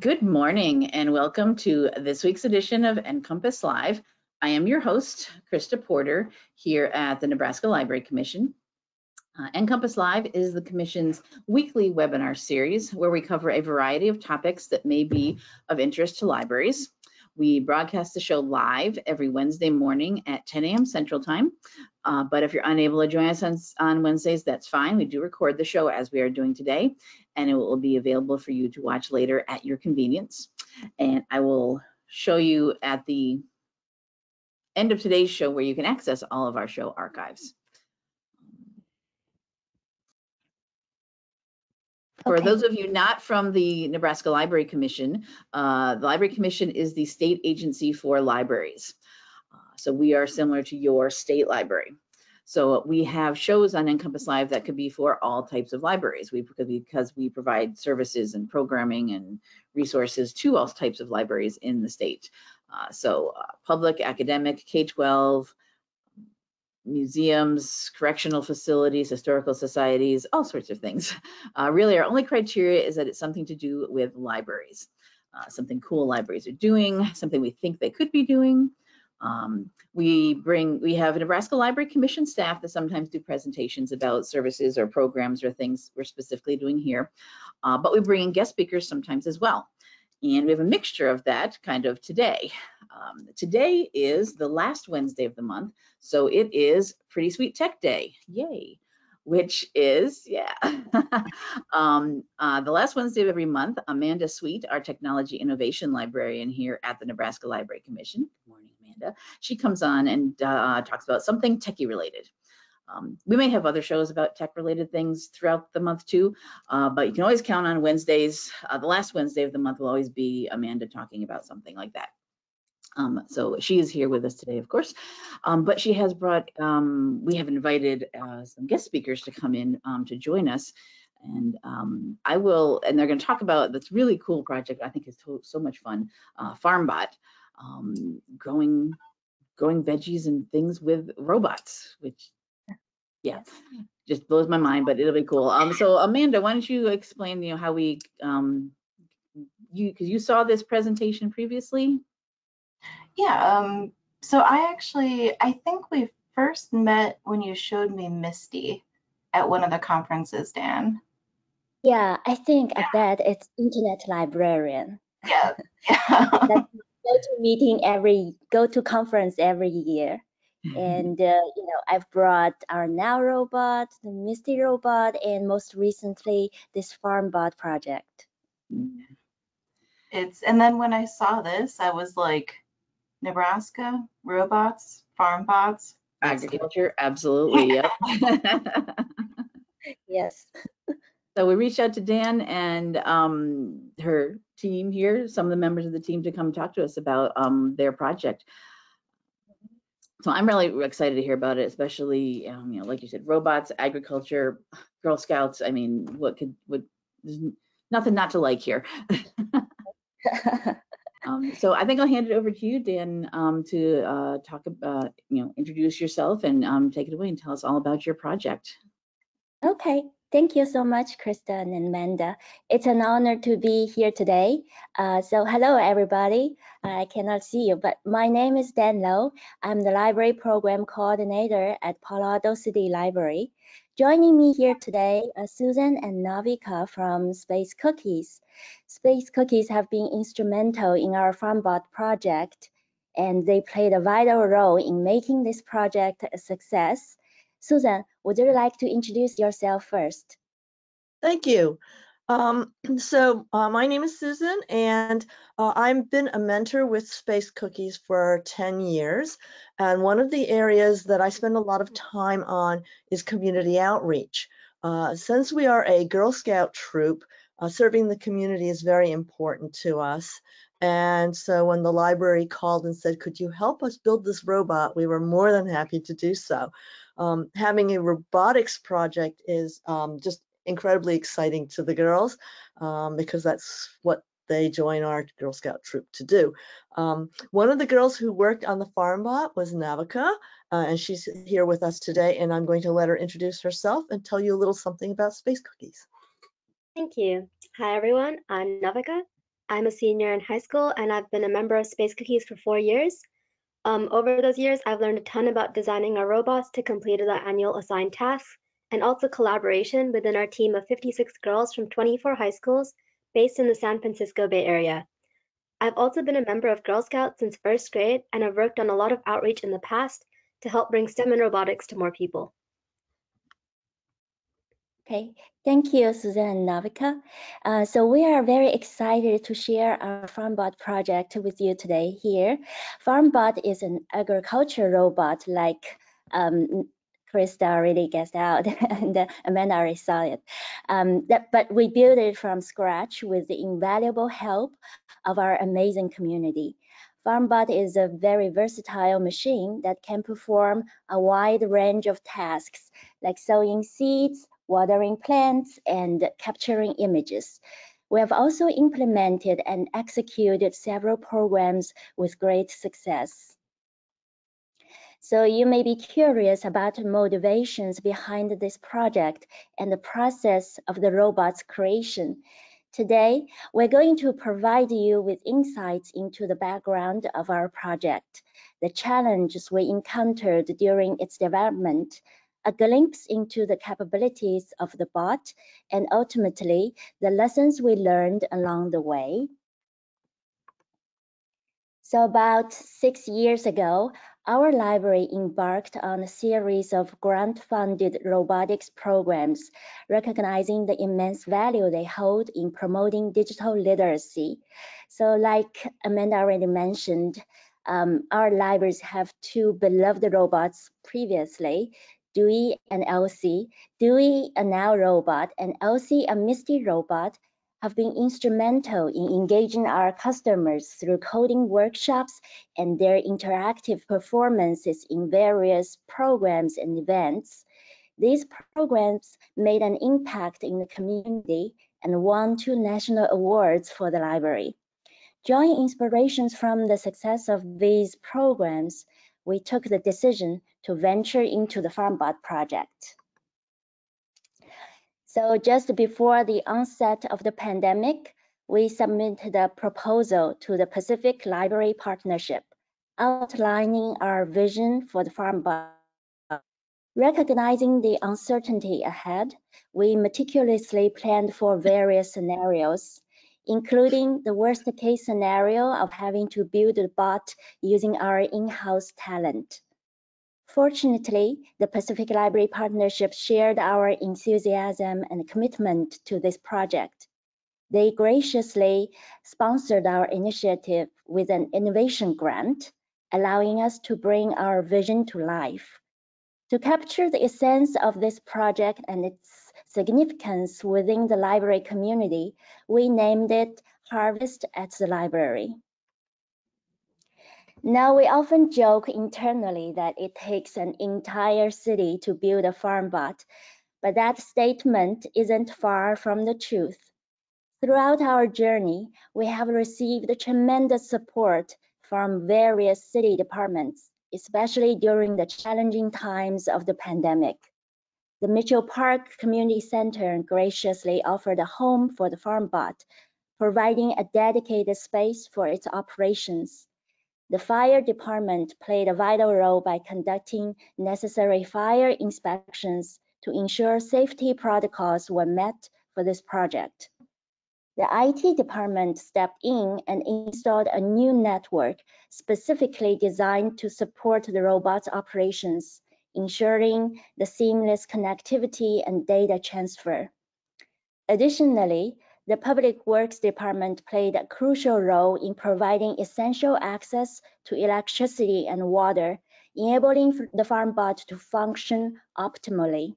Good morning and welcome to this week's edition of NCompass Live. I am your host, Krista Porter, here at the Nebraska Library Commission. Uh, NCompass Live is the Commission's weekly webinar series where we cover a variety of topics that may be of interest to libraries. We broadcast the show live every Wednesday morning at 10 a.m. Central Time. Uh, but if you're unable to join us on, on Wednesdays, that's fine. We do record the show as we are doing today, and it will be available for you to watch later at your convenience. And I will show you at the end of today's show where you can access all of our show archives. For Okay. those of you not from the Nebraska Library Commission, uh, the Library Commission is the state agency for libraries. Uh, So we are similar to your state library. So we have shows on NCompass Live that could be for all types of libraries. We because we- provide services and programming and resources to all types of libraries in the state. Uh, So uh, public, academic, K-12, museums, correctional facilities, historical societies, all sorts of things. Uh, really, our only criteria is that it's something to do with libraries, uh, something cool libraries are doing, something we think they could be doing. Um, we bring, we have Nebraska Library Commission staff that sometimes do presentations about services or programs or things we're specifically doing here. Uh, but we bring in guest speakers sometimes as well. And we have a mixture of that kind of today. Um, today is the last Wednesday of the month, so it is Pretty Sweet Tech Day. Yay which is, yeah, um, uh, the last Wednesday of every month, Amanda Sweet, our technology innovation librarian here at the Nebraska Library Commission. Good morning, Amanda. She comes on and uh, talks about something techie related. Um, we may have other shows about tech related things throughout the month too, uh, but you can always count on Wednesdays. Uh, the last Wednesday of the month will always be Amanda talking about something like that. Um, so she is here with us today, of course, um, but she has brought, um, we have invited uh, some guest speakers to come in um, to join us. And um, I will, and they're going to talk about this really cool project. I think is so, so much fun, uh, FarmBot, growing, growing veggies and things with robots, which, yeah, just blows my mind, but it'll be cool. Um, so Amanda, why don't you explain, you know, how we, um, you, because you saw this presentation previously? Yeah, um, so I actually, I think we first met when you showed me Misty at one of the conferences, Dan. Yeah, I think at that it's internet librarian. Yeah. yeah. Go to meeting every, go to conference every year. And, uh, you know, I've brought our NAO robot, the Misty robot, and most recently this FarmBot project. It's, and then when I saw this, I was like, Nebraska, robots, farm bots. That's good. Agriculture, absolutely, yep. Yes. So we reached out to Dan and um, her team here, some of the members of the team to come talk to us about um, their project. So I'm really excited to hear about it, especially, um, you know, like you said, robots, agriculture, Girl Scouts. I mean, what could, what, there's nothing not to like here. Um, so I think I'll hand it over to you, Dan, um, to uh, talk about, you know, introduce yourself and um, take it away and tell us all about your project. Okay, thank you so much, Krista and Amanda. It's an honor to be here today. Uh, so hello, everybody. I cannot see you, but my name is Dan Lou. I'm the Library Program Coordinator at Palo Alto City Library. Joining me here today are Susan and Navika from Space Cookies. Space Cookies have been instrumental in our FarmBot project, and they played a vital role in making this project a success. Susan, would you like to introduce yourself first? Thank you. Um, so uh, my name is Susan, and uh, I've been a mentor with Space Cookies for 10 years. And one of the areas that I spend a lot of time on is community outreach. Uh, since we are a Girl Scout troop, uh, serving the community is very important to us. And so when the library called and said, could you help us build this robot? We were more than happy to do so. Um, having a robotics project is um, just incredibly exciting to the girls um, because that's what they join our Girl Scout troop to do. Um, one of the girls who worked on the farm bot was Navika, uh, and she's here with us today, and I'm going to let her introduce herself and tell you a little something about Space Cookies. Thank you. Hi, everyone. I'm Navika. I'm a senior in high school and I've been a member of Space Cookies for four years. Um, over those years, I've learned a ton about designing our robots to complete the annual assigned tasks and also collaboration within our team of 56 girls from 24 high schools based in the San Francisco Bay Area. I've also been a member of Girl Scouts since first grade and have worked on a lot of outreach in the past to help bring STEM and robotics to more people. Okay, thank you, Susan and Navika. Uh, so we are very excited to share our FarmBot project with you today here. FarmBot is an agriculture robot like um, Krista already guessed out and Amanda already saw it. Um, that, but we built it from scratch with the invaluable help of our amazing community. FarmBot is a very versatile machine that can perform a wide range of tasks like sowing seeds, watering plants, and capturing images. We have also implemented and executed several programs with great success. So you may be curious about motivations behind this project and the process of the robot's creation. Today, we're going to provide you with insights into the background of our project, the challenges we encountered during its development, a glimpse into the capabilities of the bot, and ultimately, the lessons we learned along the way. So about six years ago, our library embarked on a series of grant-funded robotics programs, recognizing the immense value they hold in promoting digital literacy. So like Amanda already mentioned, um, our libraries have two beloved robots previously, Dewey and Elsie. Dewey, a NAO robot, and Elsie, a Misty robot, have been instrumental in engaging our customers through coding workshops and their interactive performances in various programs and events. These programs made an impact in the community and won two national awards for the library. Drawing inspirations from the success of these programs, we took the decision to venture into the FarmBot project. So just before the onset of the pandemic, we submitted a proposal to the Pacific Library Partnership, outlining our vision for the FarmBot. Recognizing the uncertainty ahead, we meticulously planned for various scenarios, including the worst case scenario of having to build a bot using our in-house talent. Fortunately, the Pacific Library Partnership shared our enthusiasm and commitment to this project. They graciously sponsored our initiative with an innovation grant, allowing us to bring our vision to life. To capture the essence of this project and its significance within the library community, we named it Harvest at the Library. Now, we often joke internally that it takes an entire city to build a farm bot, but that statement isn't far from the truth. Throughout our journey, we have received tremendous support from various city departments, especially during the challenging times of the pandemic. The Mitchell Park Community Center graciously offered a home for the farm bot, providing a dedicated space for its operations. The fire department played a vital role by conducting necessary fire inspections to ensure safety protocols were met for this project. The IT department stepped in and installed a new network specifically designed to support the robot's operations, ensuring the seamless connectivity and data transfer. Additionally, the Public Works Department played a crucial role in providing essential access to electricity and water, enabling the farm bot to function optimally.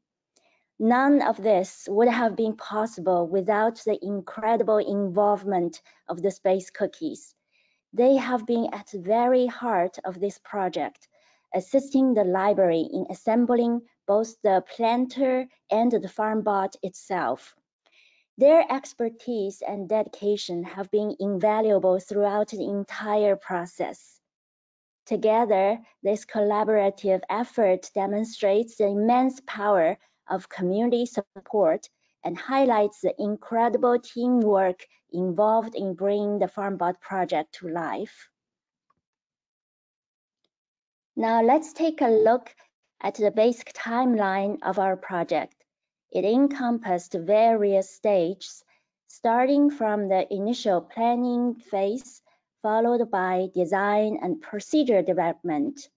None of this would have been possible without the incredible involvement of the space cookies. They have been at the very heart of this project, assisting the library in assembling both the planter and the farm bot itself. Their expertise and dedication have been invaluable throughout the entire process. Together, this collaborative effort demonstrates the immense power of community support and highlights the incredible teamwork involved in bringing the FarmBot project to life. Now let's take a look at the basic timeline of our project. It encompassed various stages, starting from the initial planning phase, followed by design and procedure development.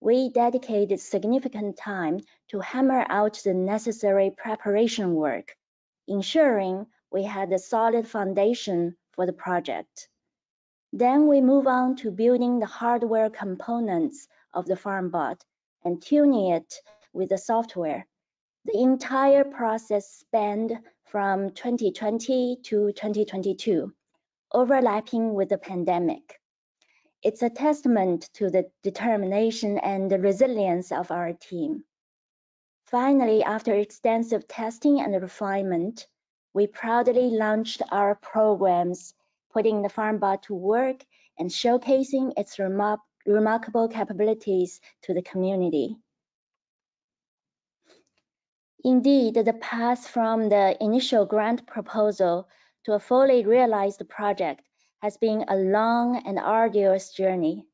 We dedicated significant time to hammer out the necessary preparation work, ensuring we had a solid foundation for the project. Then we move on to building the hardware components of the FarmBot and tuning it with the software. The entire process spanned from 2020 to 2022, overlapping with the pandemic. It's a testament to the determination and the resilience of our team. Finally, after extensive testing and refinement, we proudly launched our programs, putting the FarmBot to work and showcasing its remar remarkable capabilities to the community. Indeed, the path from the initial grant proposal to a fully realized project has been a long and arduous journey.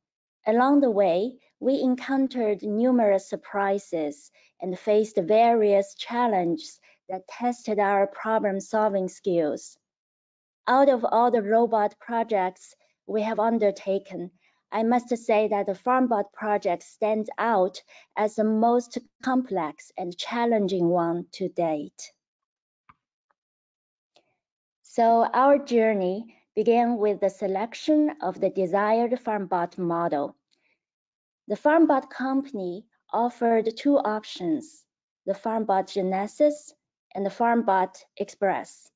Along the way, we encountered numerous surprises and faced various challenges that tested our problem-solving skills. Out of all the robot projects we have undertaken, I must say that the FarmBot project stands out as the most complex and challenging one to date. So our journey began with the selection of the desired FarmBot model. The FarmBot company offered two options, the FarmBot Genesis and the FarmBot Express.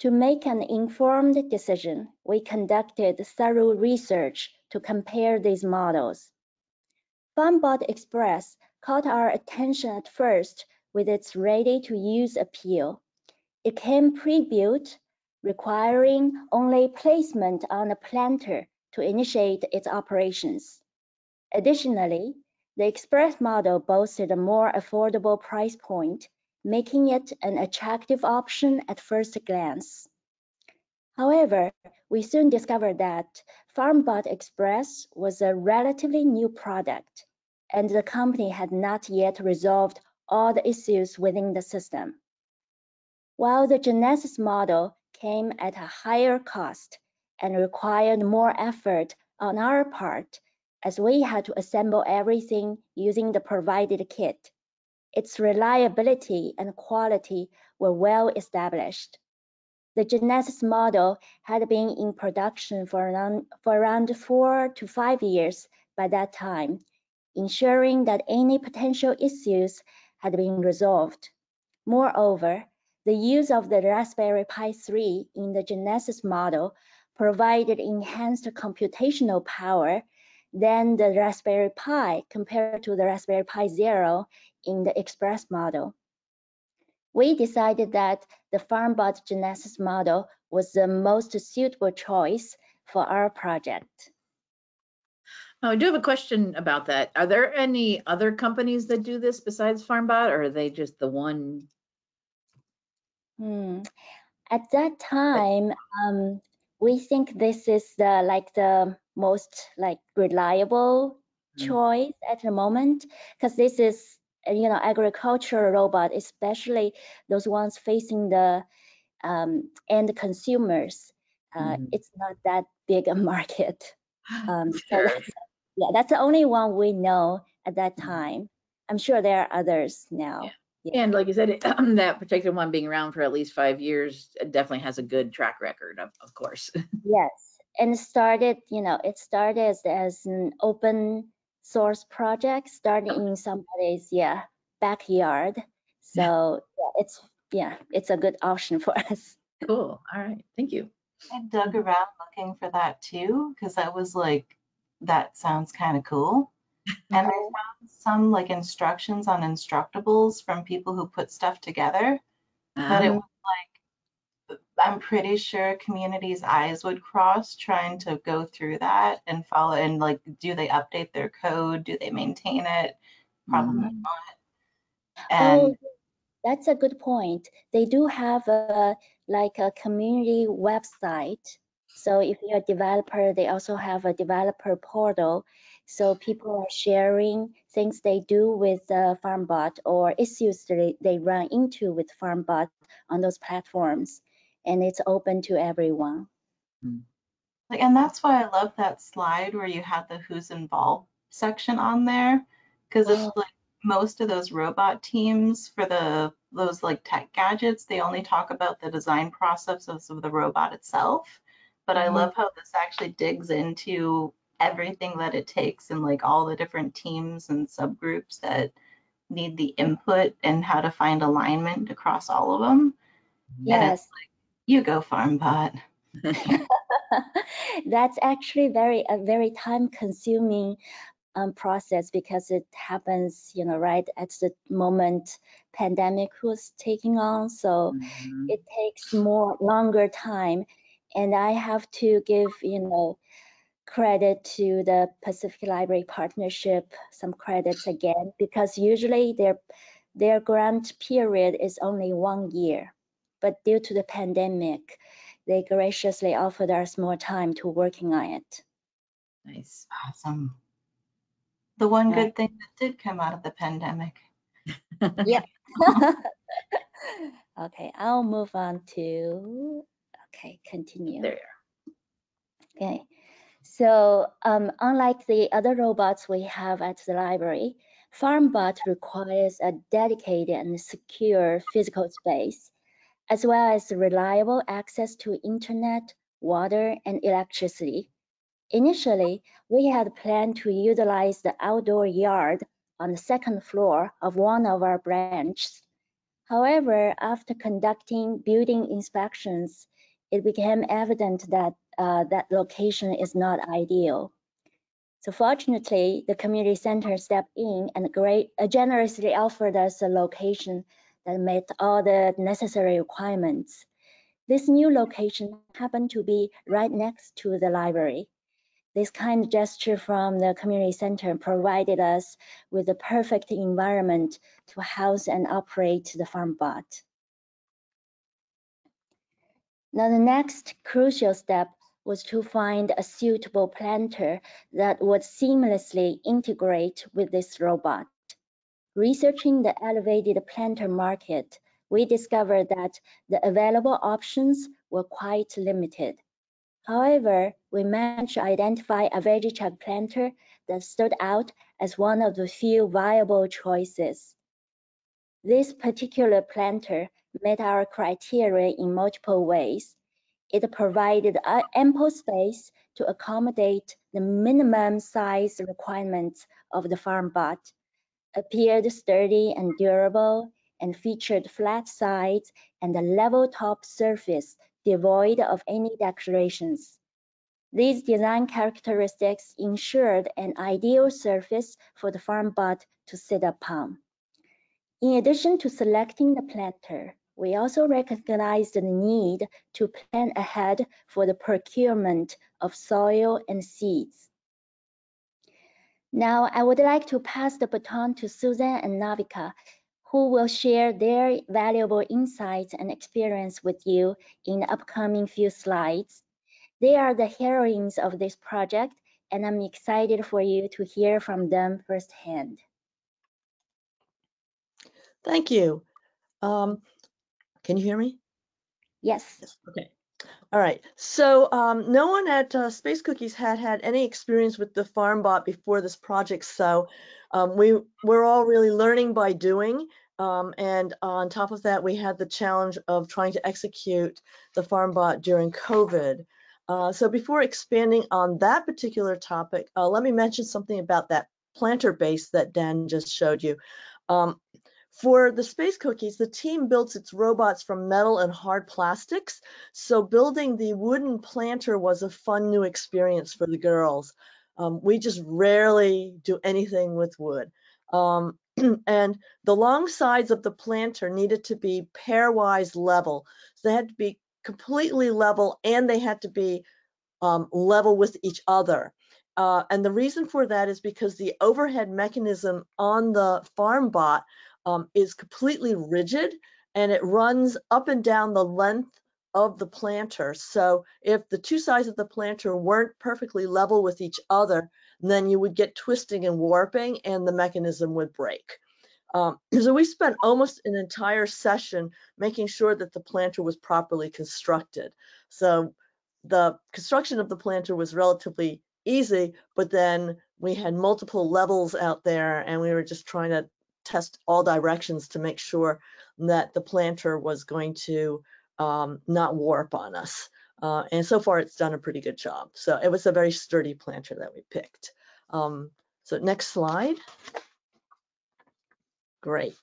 To make an informed decision, we conducted thorough research to compare these models. FarmBot Express caught our attention at first with its ready-to-use appeal. It came pre-built, requiring only placement on a planter to initiate its operations. Additionally, the Express model boasted a more affordable price point, making it an attractive option at first glance. However, we soon discovered that FarmBot Express was a relatively new product, and the company had not yet resolved all the issues within the system. While the Genesis model came at a higher cost and required more effort on our part, as we had to assemble everything using the provided kit. Its reliability and quality were well established. The Genesis model had been in production for around, for around four to five years by that time, ensuring that any potential issues had been resolved. Moreover, the use of the Raspberry Pi 3 in the Genesis model provided enhanced computational power than the Raspberry Pi compared to the Raspberry Pi Zero in the Express model we decided that the FarmBot Genesis model was the most suitable choice for our project. Oh, I do have a question about that. Are there any other companies that do this besides FarmBot, or are they just the one? Hmm. At that time, um, we think this is the like the most like reliable mm. choice at the moment because this is you know, agricultural robot, especially those ones facing the um, end consumers, uh, mm. it's not that big a market. Um, sure. so yeah, that's the only one we know at that mm-hmm. time. I'm sure there are others now. Yeah. Yeah. And like you said, it, that particular one being around for at least five years definitely has a good track record, of, of course. yes, and it started, you know, it started as, as an open source project starting in somebody's yeah backyard. So yeah, it's yeah, it's a good option for us. Cool. All right. Thank you. I dug around looking for that too, because I was like, that sounds kind of cool. And I found some like instructions on instructables from people who put stuff together. Um, but it um. was like, I'm pretty sure communities' eyes would cross trying to go through that and follow and like, do they update their code? Do they maintain it? Probably mm not. And oh, That's a good point. They do have a like a community website. So if you're a developer, they also have a developer portal. So people are sharing things they do with the FarmBot or issues they, they run into with FarmBot on those platforms. And it's open to everyone. Like, and that's why I love that slide where you had the who's involved section on there. Cause it's Oh. like most of those robot teams for the, those like tech gadgets, they only talk about the design processes of the robot itself. But I Mhm. love how this actually digs into everything that it takes and like all the different teams and subgroups that need the input and how to find alignment across all of them. And Yes. it's like, you go FarmBot. That's actually very a very time consuming um, process because it happens, you know, right at the moment pandemic was taking on. So Mhm. it takes more longer time. And I have to give, you know, credit to the Pacific Library Partnership, some credits again, because usually their their grant period is only one year. But due to the pandemic, they graciously offered us more time to working on it. Nice. Awesome. The one Right. good thing that did come out of the pandemic. Yep. okay, I'll move on to, okay, continue. There. Okay, so um, unlike the other robots we have at the library, FarmBot requires a dedicated and secure physical space, as well as reliable access to internet, water, and electricity. Initially, we had planned to utilize the outdoor yard on the second floor of one of our branches. However, after conducting building inspections, it became evident that uh, that location is not ideal. So fortunately, the community center stepped in and great, uh, generously offered us a location that met all the necessary requirements. This new location happened to be right next to the library. This kind gesture from the community center provided us with the perfect environment to house and operate the farm bot. Now, the next crucial step was to find a suitable planter that would seamlessly integrate with this robot. Researching the elevated planter market, we discovered that the available options were quite limited. However, we managed to identify a VeggieChuck planter that stood out as one of the few viable choices. This particular planter met our criteria in multiple ways. It provided ample space to accommodate the minimum size requirements of the farm bot, appeared sturdy and durable, and featured flat sides and a level top surface devoid of any decorations. These design characteristics ensured an ideal surface for the farm bot to sit upon. In addition to selecting the planter, we also recognized the need to plan ahead for the procurement of soil and seeds. Now, I would like to pass the baton to Susan and Navika, who will share their valuable insights and experience with you in the upcoming few slides. They are the heroines of this project, and I'm excited for you to hear from them firsthand. Thank you. Um, can you hear me? Yes. Yes. Okay. All right. So um, no one at uh, Space Cookies had had any experience with the FarmBot before this project. So um, we we're all really learning by doing. Um, and on top of that, we had the challenge of trying to execute the FarmBot during COVID. Uh, so before expanding on that particular topic, uh, let me mention something about that planter base that Dan just showed you. For the space cookies, the team builds its robots from metal and hard plastics. So building the wooden planter was a fun new experience for the girls. Um, we just rarely do anything with wood. Um, and the long sides of the planter needed to be pairwise level. So they had to be completely level and they had to be um, level with each other. Uh, and the reason for that is because the overhead mechanism on the farm bot um, is completely rigid and it runs up and down the length of the planter. So if the two sides of the planter weren't perfectly level with each other, then you would get twisting and warping and the mechanism would break. Um, so we spent almost an entire session making sure that the planter was properly constructed. So the construction of the planter was relatively easy, but then we had multiple levels out there and we were just trying to test all directions to make sure that the planter was going to um, not warp on us. Uh, and so far it's done a pretty good job. So it was a very sturdy planter that we picked. Um, so next slide. Great.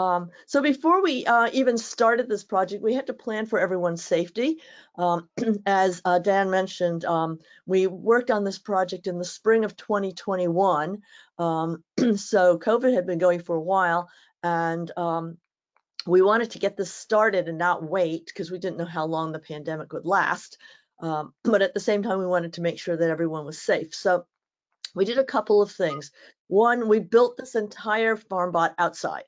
Um, so before we uh, even started this project, we had to plan for everyone's safety. Um, as uh, Dan mentioned, um, we worked on this project in the spring of 2021. Um, so COVID had been going for a while and um, we wanted to get this started and not wait because we didn't know how long the pandemic would last. Um, but at the same time, we wanted to make sure that everyone was safe. So we did a couple of things. One, we built this entire farm bot outside.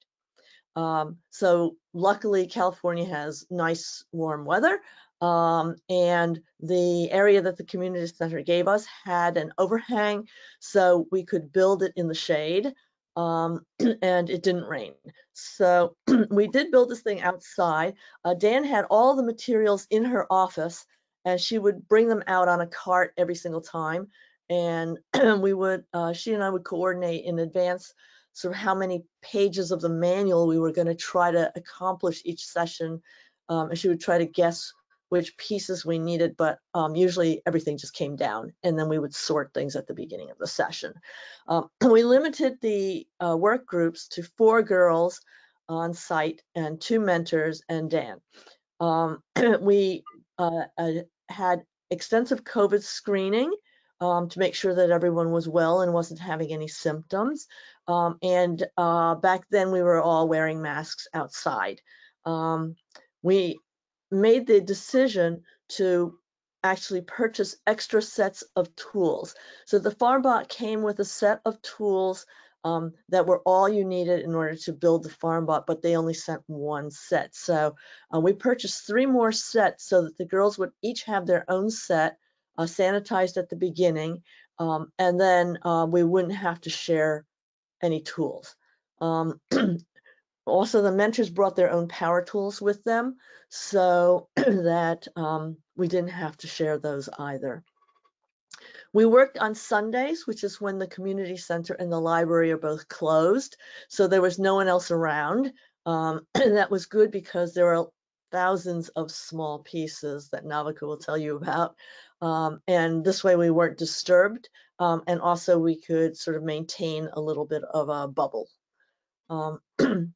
Um, so luckily, California has nice warm weather. Um, and the area that the community center gave us had an overhang, so we could build it in the shade um, and it didn't rain. So we did build this thing outside. Uh, Dan had all the materials in her office and she would bring them out on a cart every single time. And we would, uh, she and I would coordinate in advance sort of how many pages of the manual we were going to try to accomplish each session. Um, and she would try to guess which pieces we needed, but um, usually everything just came down and then we would sort things at the beginning of the session. Um, we limited the uh, work groups to four girls on site and two mentors and Dan. Um, we uh, uh, had extensive COVID screening um, to make sure that everyone was well and wasn't having any symptoms. Um, and uh, back then we were all wearing masks outside. Um, we made the decision to actually purchase extra sets of tools. So the FarmBot came with a set of tools um, that were all you needed in order to build the FarmBot, but they only sent one set. So uh, we purchased three more sets so that the girls would each have their own set, uh, sanitized at the beginning, um, and then uh, we wouldn't have to share any tools. Um, also, the mentors brought their own power tools with them so that um, we didn't have to share those either. We worked on Sundays, which is when the community center and the library are both closed. So there was no one else around. Um, and that was good because there are thousands of small pieces that Navika will tell you about. Um, and this way we weren't disturbed. Um, and also we could sort of maintain a little bit of a bubble. Um,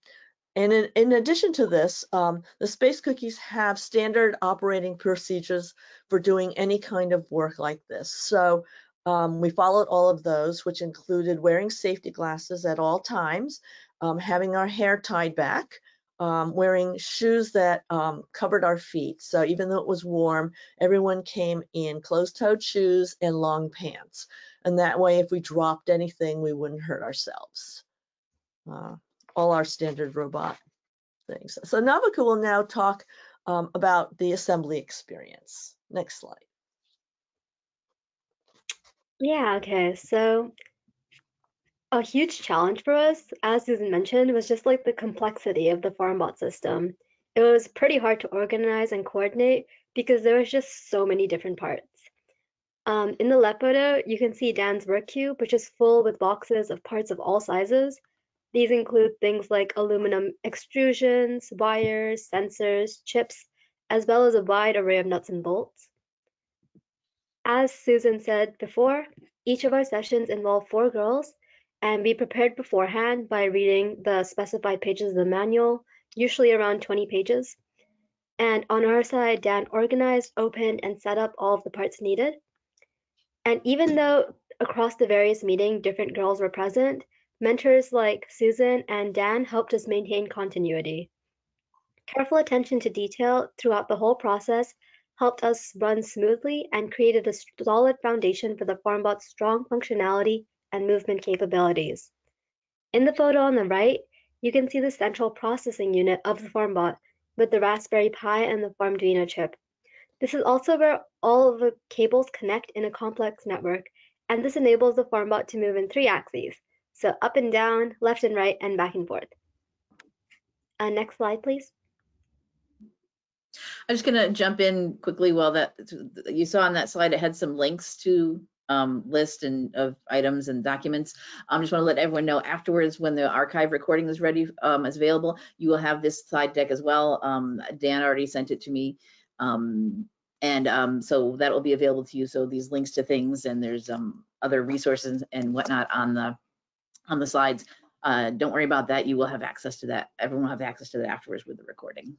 And in, in, addition to this, um, the space cookies have standard operating procedures for doing any kind of work like this. So um, we followed all of those, which included wearing safety glasses at all times, um, having our hair tied back, um, wearing shoes that um, covered our feet. So even though it was warm, everyone came in closed-toed shoes and long pants. And that way, if we dropped anything, we wouldn't hurt ourselves. Uh, all our standard robot things. So Navika will now talk um, about the assembly experience. Next slide. Yeah, okay. So a huge challenge for us, as Susan mentioned, was just like the complexity of the FarmBot system. It was pretty hard to organize and coordinate because there was just so many different parts. Um, in the left photo, you can see Dan's work cube, which is full with boxes of parts of all sizes, these include things like aluminum extrusions, wires, sensors, chips, as well as a wide array of nuts and bolts. As Susan said before, each of our sessions involve four girls, and we prepared beforehand by reading the specified pages of the manual, usually around 20 pages. And on our side, Dan organized, opened, and set up all of the parts needed. And even though across the various meeting, different girls were present, Mentors like Susan and Dan helped us maintain continuity. Careful attention to detail throughout the whole process helped us run smoothly and created a solid foundation for the FarmBot's strong functionality and movement capabilities. In the photo on the right, you can see the central processing unit of the FarmBot with the Raspberry Pi and the Farmduino chip. This is also where all of the cables connect in a complex network, and this enables the FarmBot to move in three axes, so up and down, left and right, and back and forth. Uh, next slide, please. I'm just gonna jump in quickly while that, you saw on that slide, it had some links to um, list and of items and documents. I um, just want to let everyone know afterwards when the archive recording is ready, um, is available, you will have this slide deck as well. Um, Dan already sent it to me. Um, and um, so that will be available to you. So these links to things and there's other resources and whatnot on the on the slides. Uh, don't worry about that. You will have access to that. Everyone will have access to that afterwards with the recording.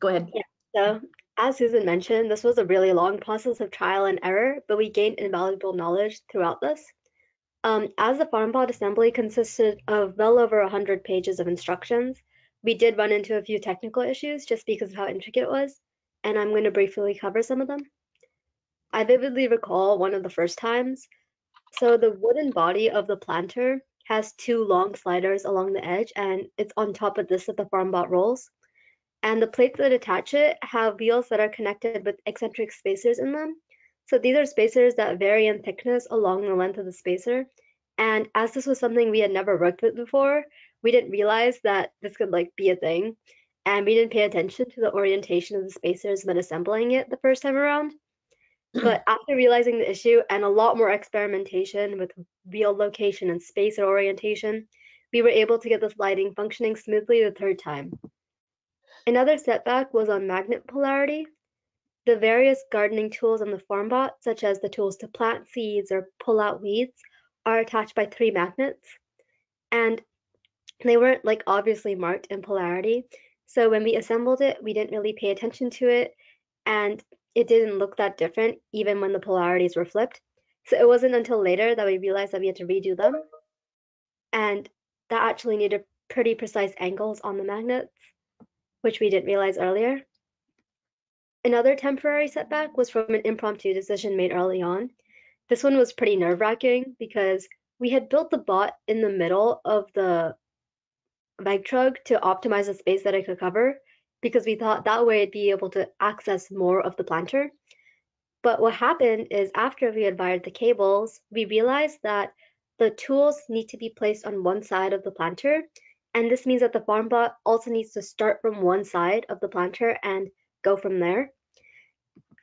Go ahead. Yeah. So as Susan mentioned, this was a really long process of trial and error, but we gained invaluable knowledge throughout this. Um, as the FarmBot assembly consisted of well over 100 pages of instructions, we did run into a few technical issues just because of how intricate it was, and I'm going to briefly cover some of them. I vividly recall one of the first times. So the wooden body of the planter has two long sliders along the edge, and it's on top of this that the FarmBot rolls. And the plates that attach it have wheels that are connected with eccentric spacers in them. So these are spacers that vary in thickness along the length of the spacer. And as this was something we had never worked with before, we didn't realize that this could like be a thing. And we didn't pay attention to the orientation of the spacers when assembling it the first time around. Hmm. But after realizing the issue and a lot more experimentation with wheel location and spacer orientation, we were able to get this lighting functioning smoothly the third time. Another setback was on magnet polarity. The various gardening tools on the FarmBot, such as the tools to plant seeds or pull out weeds, are attached by three magnets. And they weren't like obviously marked in polarity. So when we assembled it, we didn't really pay attention to it. And it didn't look that different even when the polarities were flipped. So it wasn't until later that we realized that we had to redo them. And that actually needed pretty precise angles on the magnets which we didn't realize earlier. Another temporary setback was from an impromptu decision made early on. This one was pretty nerve wracking because we had built the bot in the middle of the bag truck to optimize the space that it could cover because we thought that way it'd be able to access more of the planter. But what happened is after we had wired the cables, we realized that the tools need to be placed on one side of the planter and this means that the FarmBot also needs to start from one side of the planter and go from there.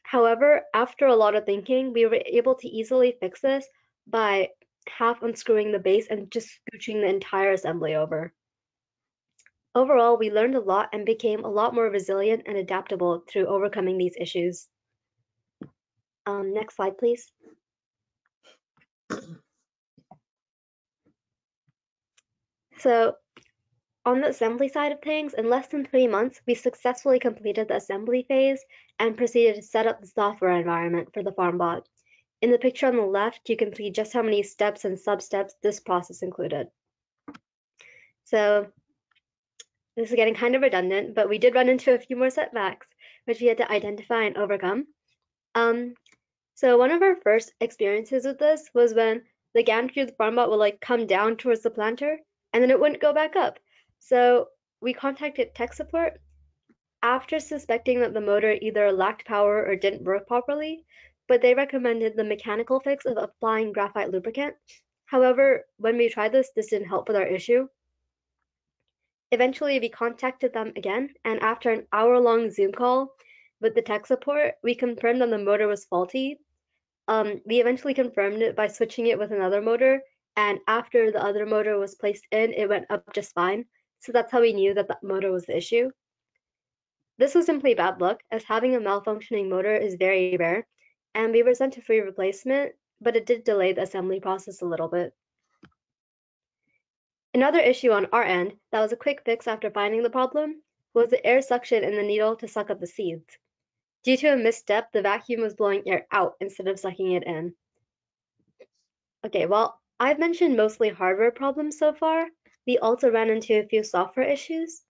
However, after a lot of thinking, we were able to easily fix this by half unscrewing the base and just scooching the entire assembly over. Overall, we learned a lot and became a lot more resilient and adaptable through overcoming these issues. Um, next slide, please. So on the assembly side of things, in less than three months, we successfully completed the assembly phase and proceeded to set up the software environment for the FarmBot. In the picture on the left, you can see just how many steps and sub-steps this process included. So this is getting kind of redundant, but we did run into a few more setbacks, which we had to identify and overcome. Um, so one of our first experiences with this was when the gantry of the FarmBot would like come down towards the planter, and then it wouldn't go back up. So we contacted tech support after suspecting that the motor either lacked power or didn't work properly, but they recommended the mechanical fix of applying graphite lubricant. However, when we tried this, this didn't help with our issue. Eventually, we contacted them again, and after an hour-long Zoom call with the tech support, we confirmed that the motor was faulty. Um, we eventually confirmed it by switching it with another motor, and after the other motor was placed in, it went up just fine. So that's how we knew that the motor was the issue. This was simply bad luck, as having a malfunctioning motor is very rare, and we were sent a free replacement, but it did delay the assembly process a little bit. Another issue on our end that was a quick fix after finding the problem was the air suction in the needle to suck up the seeds. Due to a misstep, the vacuum was blowing air out instead of sucking it in. Okay, well, I've mentioned mostly hardware problems so far, we also ran into a few software issues.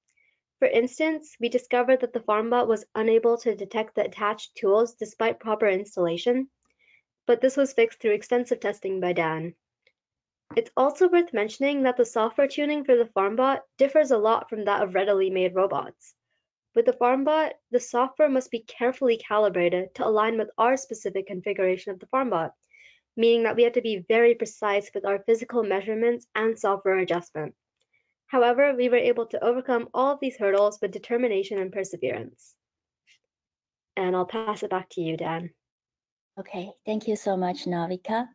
For instance, we discovered that the FarmBot was unable to detect the attached tools despite proper installation, but this was fixed through extensive testing by Dan. It's also worth mentioning that the software tuning for the FarmBot differs a lot from that of readily made robots. With the FarmBot, the software must be carefully calibrated to align with our specific configuration of the FarmBot, meaning that we have to be very precise with our physical measurements and software adjustment. However, we were able to overcome all of these hurdles with determination and perseverance. And I'll pass it back to you, Dan. Okay, thank you so much, Navika.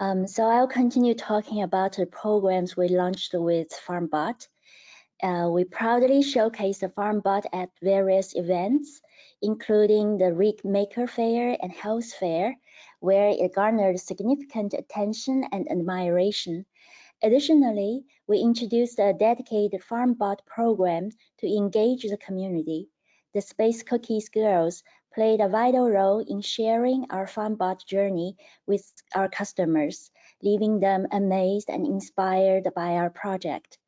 Um, so I'll continue talking about the programs we launched with FarmBot. Uh, we proudly showcase the FarmBot at various events, including the Rig Maker Fair and Health Fair, where it garnered significant attention and admiration. Additionally, we introduced a dedicated FarmBot program to engage the community. The Space Cookies girls played a vital role in sharing our FarmBot journey with our customers, leaving them amazed and inspired by our project.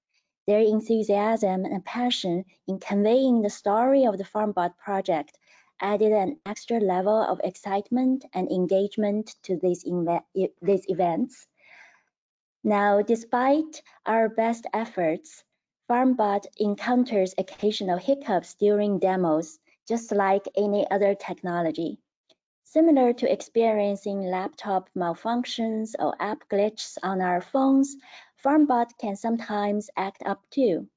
Their enthusiasm and passion in conveying the story of the FarmBot project added an extra level of excitement and engagement to these, these events. Now, despite our best efforts, FarmBot encounters occasional hiccups during demos just like any other technology. Similar to experiencing laptop malfunctions or app glitches on our phones, FarmBot can sometimes act up too.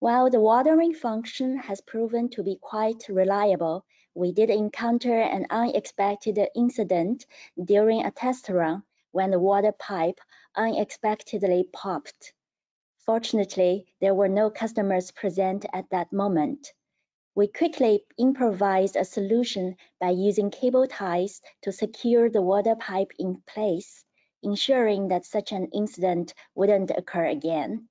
While the watering function has proven to be quite reliable, we did encounter an unexpected incident during a test run when the water pipe unexpectedly popped. Fortunately, there were no customers present at that moment. We quickly improvised a solution by using cable ties to secure the water pipe in place, ensuring that such an incident wouldn't occur again.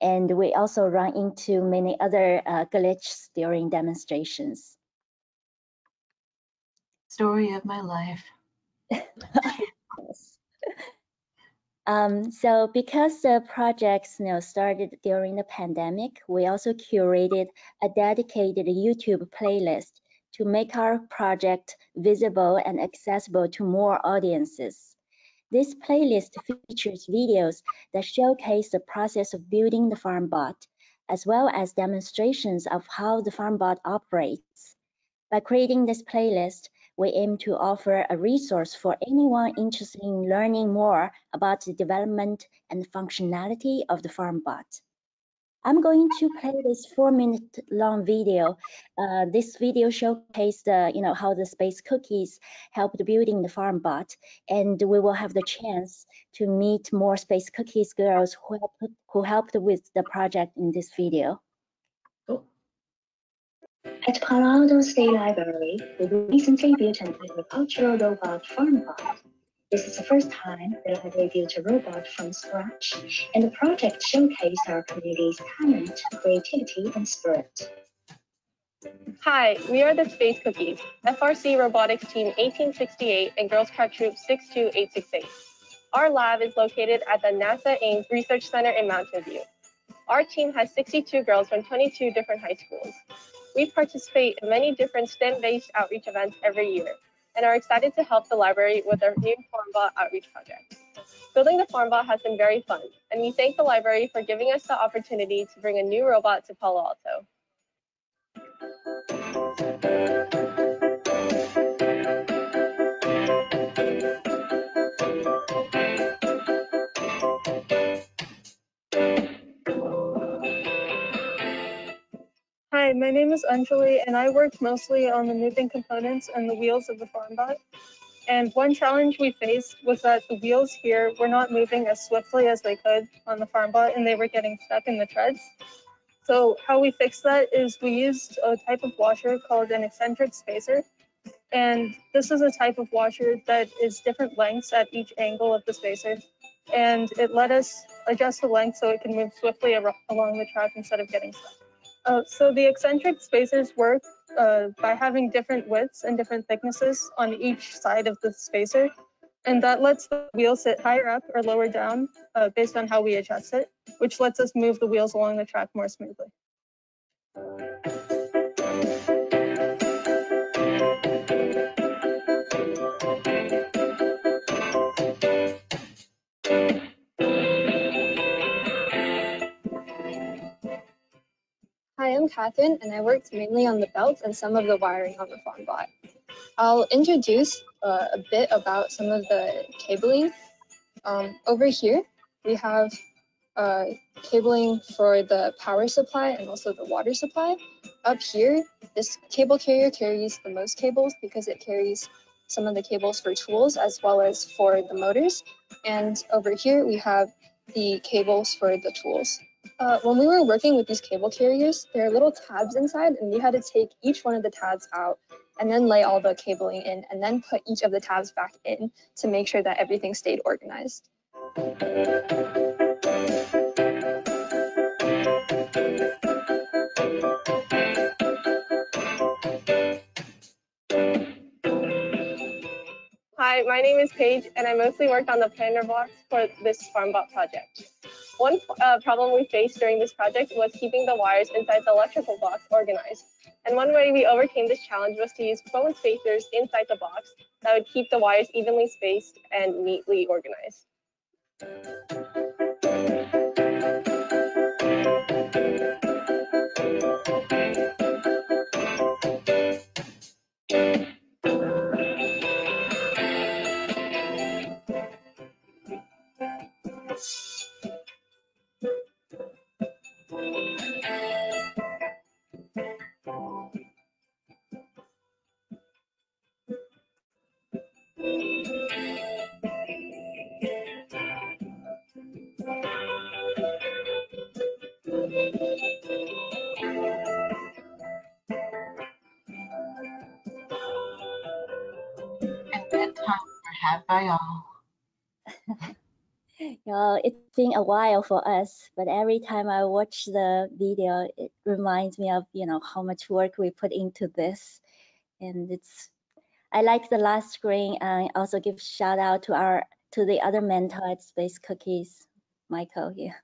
And we also run into many other uh, glitches during demonstrations. Story of my life. Um, so because the projects you know, started during the pandemic, we also curated a dedicated YouTube playlist to make our project visible and accessible to more audiences. This playlist features videos that showcase the process of building the FarmBot, as well as demonstrations of how the FarmBot operates. By creating this playlist, we aim to offer a resource for anyone interested in learning more about the development and functionality of the FarmBot. I'm going to play this four minute long video. Uh, this video showcased uh, you know, how the space cookies helped building the FarmBot, and we will have the chance to meet more space cookies girls who who helped with the project in this video. At Palo Alto State Library, we recently built an agricultural robot FarmBot. This is the first time that I have built a robot from scratch, and the project showcased our community's talent, creativity, and spirit. Hi, we are the Space Cookies, FRC Robotics Team 1868 and Girl Scout Troop 62868. Our lab is located at the NASA Ames Research Center in Mountain View. Our team has 62 girls from 22 different high schools. We participate in many different STEM-based outreach events every year and are excited to help the library with our new FarmBot outreach project. Building the FarmBot has been very fun, and we thank the library for giving us the opportunity to bring a new robot to Palo Alto. Um, my name is Anjali and I worked mostly on the moving components and the wheels of the FarmBot. And one challenge we faced was that the wheels here were not moving as swiftly as they could on the FarmBot and they were getting stuck in the treads. So how we fixed that is we used a type of washer called an eccentric spacer. And this is a type of washer that is different lengths at each angle of the spacer. And it let us adjust the length so it can move swiftly along the track instead of getting stuck. Uh, so the eccentric spacers work uh, by having different widths and different thicknesses on each side of the spacer. And that lets the wheel sit higher up or lower down uh, based on how we adjust it, which lets us move the wheels along the track more smoothly. Catherine, and I worked mainly on the belts and some of the wiring on the FarmBot. I'll introduce uh, a bit about some of the cabling. Um, over here, we have uh, cabling for the power supply and also the water supply. Up here, this cable carrier carries the most cables because it carries some of the cables for tools as well as for the motors. And over here, we have the cables for the tools. Uh, when we were working with these cable carriers, there are little tabs inside and we had to take each one of the tabs out and then lay all the cabling in and then put each of the tabs back in to make sure that everything stayed organized. Hi, my name is Paige, and I mostly worked on the planner blocks for this FarmBot project. One uh, problem we faced during this project was keeping the wires inside the electrical box organized. And one way we overcame this challenge was to use foam spacers inside the box that would keep the wires evenly spaced and neatly organized. A while for us, but every time I watch the video, it reminds me of, you know, how much work we put into this. And it's, I like the last screen and also give shout out to our, to the other mentor at Space Cookies, Michael here.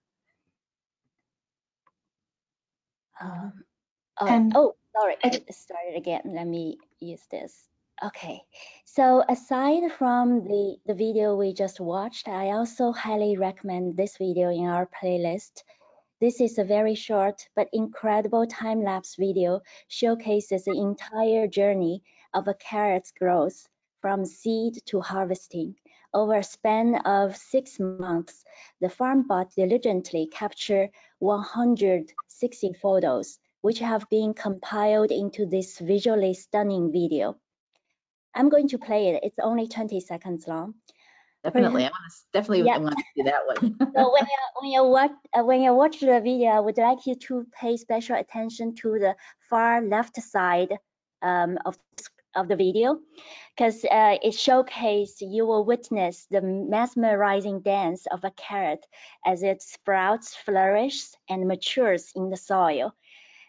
Um, oh, And- oh, sorry, it started again. Let me use this. Okay, so aside from the, the video we just watched, I also highly recommend this video in our playlist. This is a very short but incredible time-lapse video showcases the entire journey of a carrot's growth from seed to harvesting. Over a span of six months, the FarmBot diligently captured 160 photos, which have been compiled into this visually stunning video. I'm going to play it. It's only 20 seconds long. Definitely, I want to, definitely Yeah. want to do that one. So when you when you watch uh, when you watch the video, I would like you to pay special attention to the far left side um, of of the video, because uh, it showcases you will witness the mesmerizing dance of a carrot as it sprouts, flourishes, and matures in the soil.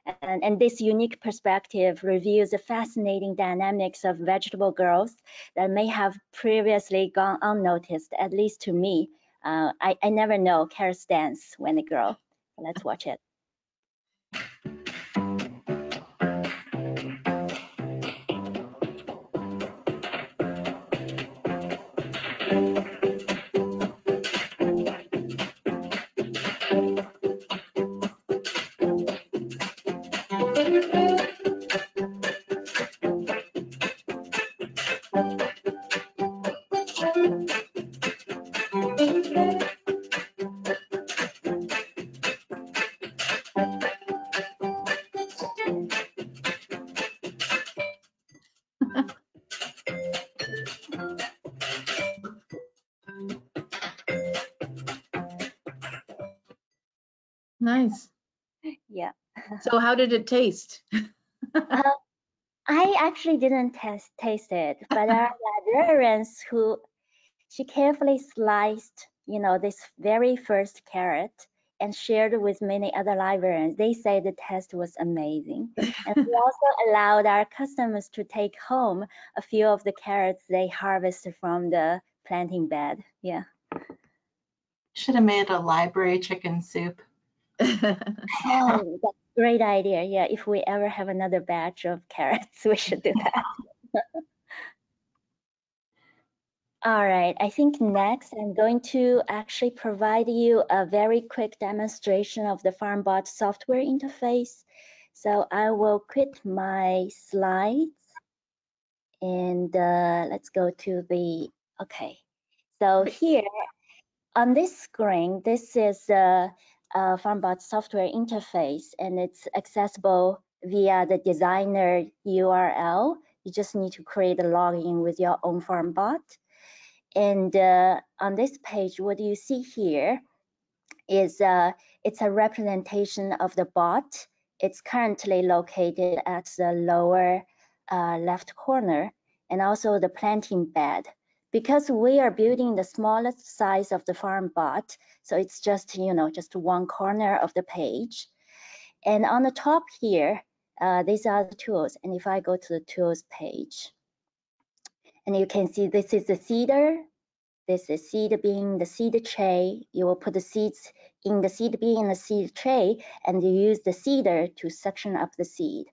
And, and this unique perspective reveals the fascinating dynamics of vegetable growth that may have previously gone unnoticed, at least to me. Uh, I, I never know carrots dance when they grow. Let's watch it. So how did it taste? Um, I actually didn't test taste it, but our librarians who she carefully sliced, you know, this very first carrot and shared with many other librarians. They say the test was amazing. And we also allowed our customers to take home a few of the carrots they harvested from the planting bed. Yeah. Should have made a library chicken soup. Oh, that's a great idea. Yeah, if we ever have another batch of carrots, we should do that. All right, I think next I'm going to actually provide you a very quick demonstration of the FarmBot software interface. So I will quit my slides and uh, let's go to the, okay. So here on this screen, this is a, a FarmBot software interface and it's accessible via the designer URL. You just need to create a login with your own FarmBot. And uh, on this page, what you see here is uh, it's a representation of the bot. It's currently located at the lower uh, left corner and also the planting bed. Because we are building the smallest size of the farm bot, so it's just, you know, just one corner of the page. And on the top here, uh, these are the tools. And if I go to the tools page, and you can see this is the seeder. This is seed bin, the seed tray. You will put the seeds in the seed bin in the seed tray, and you use the seeder to suction up the seed.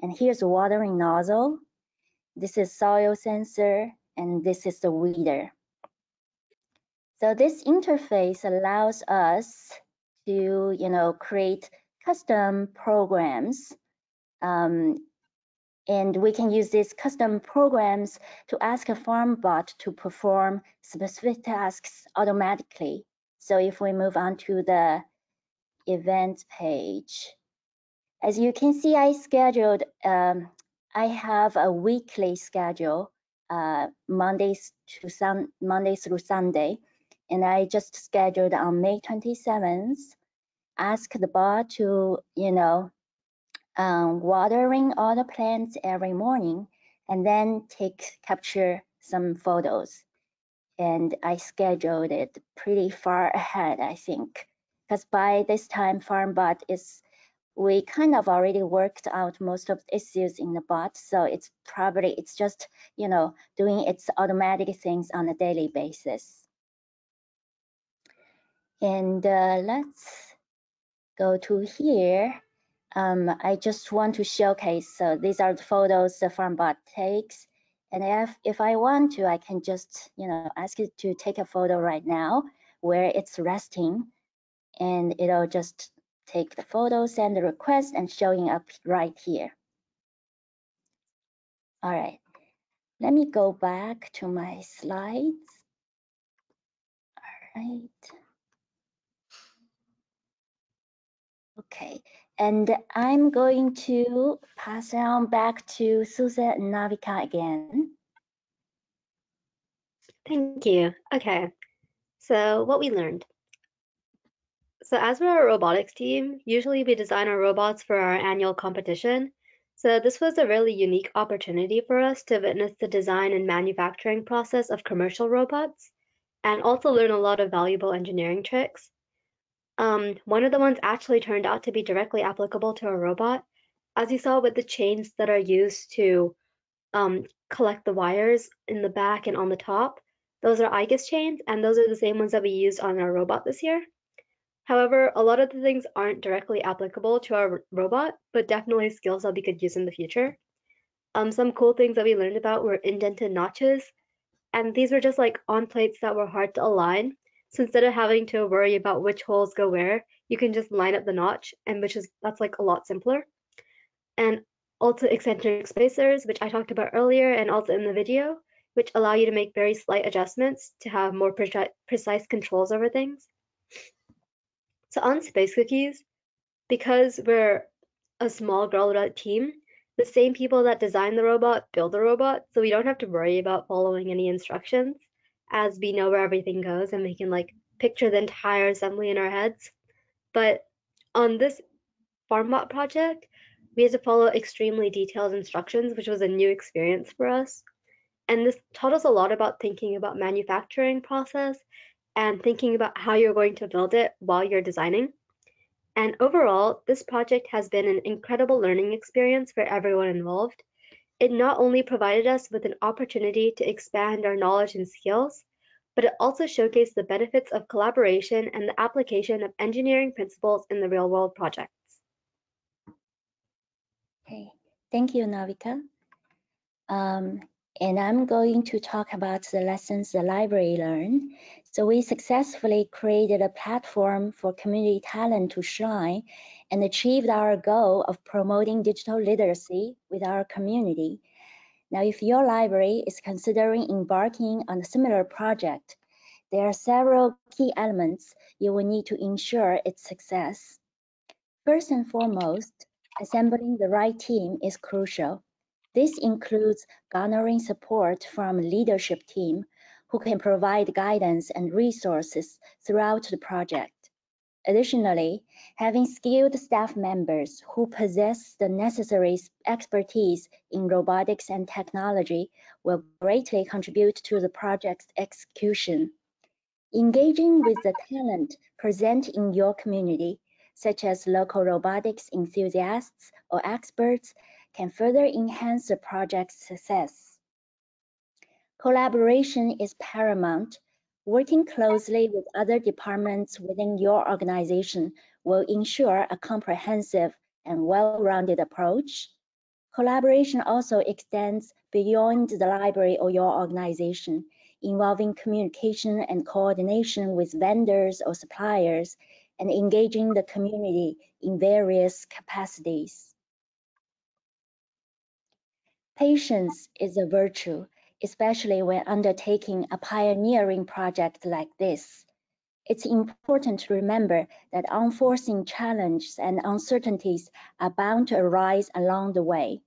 And here's a watering nozzle. This is soil sensor, and this is the weeder. So this interface allows us to, you know, create custom programs um, and we can use these custom programs to ask a farm bot to perform specific tasks automatically. So if we move on to the event page, as you can see, I scheduled, um, I have a weekly schedule, uh, Mondays to sun, Monday through Sunday, and I just scheduled on May 27th, ask the bot to, you know, um, watering all the plants every morning and then take capture some photos. And I scheduled it pretty far ahead, I think, because by this time FarmBot is we kind of already worked out most of the issues in the bot, so it's probably it's just you know doing its automatic things on a daily basis. And uh, let's go to here um, I just want to showcase, so these are the photos the FarmBot takes. And if, if I want to, I can just, you know, ask it to take a photo right now where it's resting and it'll just take the photo, send the request and showing up right here. All right, let me go back to my slides. All right. Okay, and I'm going to pass on back to Susan and Navika again. Thank you. Okay, so what we learned. So as we're robotics team, usually we design our robots for our annual competition. So this was a really unique opportunity for us to witness the design and manufacturing process of commercial robots and also learn a lot of valuable engineering tricks. Um, one of the ones actually turned out to be directly applicable to a robot. As you saw with the chains that are used to um, collect the wires in the back and on the top, those are IGUS chains, and those are the same ones that we used on our robot this year. However, a lot of the things aren't directly applicable to our robot, but definitely skills that we could use in the future. Um, some cool things that we learned about were indented notches, and these were just like on plates that were hard to align, so instead of having to worry about which holes go where, you can just line up the notch and which is that's like a lot simpler. And also eccentric spacers, which I talked about earlier and also in the video, which allow you to make very slight adjustments to have more pre precise controls over things. So on Space Cookies, because we're a small girl robot team, the same people that design the robot build the robot, so we don't have to worry about following any instructions as we know where everything goes and we can like picture the entire assembly in our heads. But on this FarmBot project, we had to follow extremely detailed instructions, which was a new experience for us. And this taught us a lot about thinking about manufacturing process and thinking about how you're going to build it while you're designing. And overall, this project has been an incredible learning experience for everyone involved. It not only provided us with an opportunity to expand our knowledge and skills, but it also showcased the benefits of collaboration and the application of engineering principles in the real world projects. Okay, thank you, Navika. Um, and I'm going to talk about the lessons the library learned. So we successfully created a platform for community talent to shine and achieved our goal of promoting digital literacy with our community. Now, if your library is considering embarking on a similar project, there are several key elements you will need to ensure its success. First and foremost, assembling the right team is crucial. This includes garnering support from leadership team who can provide guidance and resources throughout the project. Additionally, having skilled staff members who possess the necessary expertise in robotics and technology will greatly contribute to the project's execution. Engaging with the talent present in your community, such as local robotics enthusiasts or experts, can further enhance the project's success. Collaboration is paramount. Working closely with other departments within your organization will ensure a comprehensive and well-rounded approach. Collaboration also extends beyond the library or your organization involving communication and coordination with vendors or suppliers, and engaging the community in various capacities. Patience is a virtue, especially when undertaking a pioneering project like this. It's important to remember that unforeseen challenges and uncertainties are bound to arise along the way.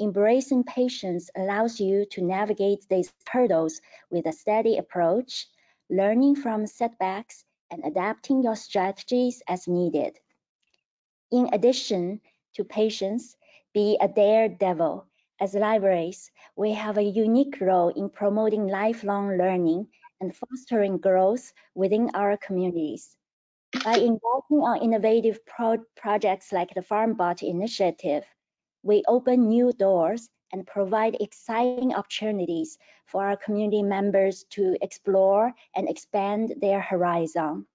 Embracing patience allows you to navigate these hurdles with a steady approach, learning from setbacks and adapting your strategies as needed. In addition to patience, be a daredevil. As libraries, we have a unique role in promoting lifelong learning and fostering growth within our communities. By embarking on innovative pro projects like the FarmBot initiative, we open new doors and provide exciting opportunities for our community members to explore and expand their horizon.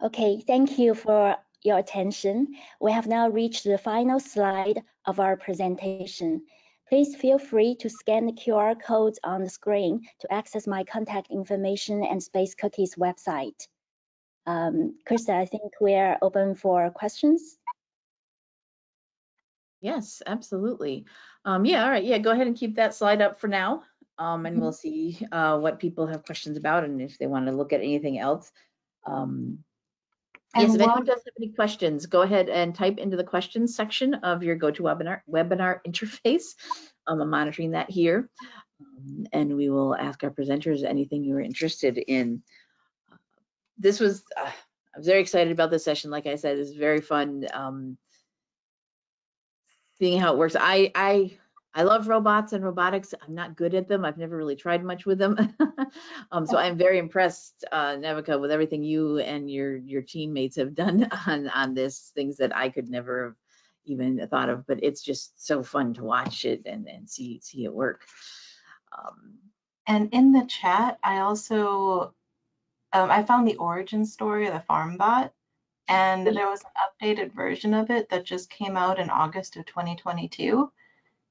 Okay, thank you for your attention. We have now reached the final slide of our presentation. Please feel free to scan the QR codes on the screen to access my contact information and Space Cookies website. Um, Christa, I think we're open for questions. Yes, absolutely. Um, yeah, all right. Yeah, go ahead and keep that slide up for now. Um, and Mhm. we'll see uh, what people have questions about and if they want to look at anything else. Um, yes, if anyone does have any questions, go ahead and type into the questions section of your GoToWebinar webinar interface. Um, I'm monitoring that here. Um, and we will ask our presenters anything you are interested in. This was, uh, I was very excited about this session. Like I said, it's very fun. Um, seeing how it works. I I I love robots and robotics. I'm not good at them. I've never really tried much with them. um, so I'm very impressed, uh, Navika, with everything you and your your teammates have done on on this. Things that I could never have even thought of. But it's just so fun to watch it and and see see it work. Um, And in the chat, I also um, I found the origin story of the FarmBot, and there was an updated version of it that just came out in August of 2022.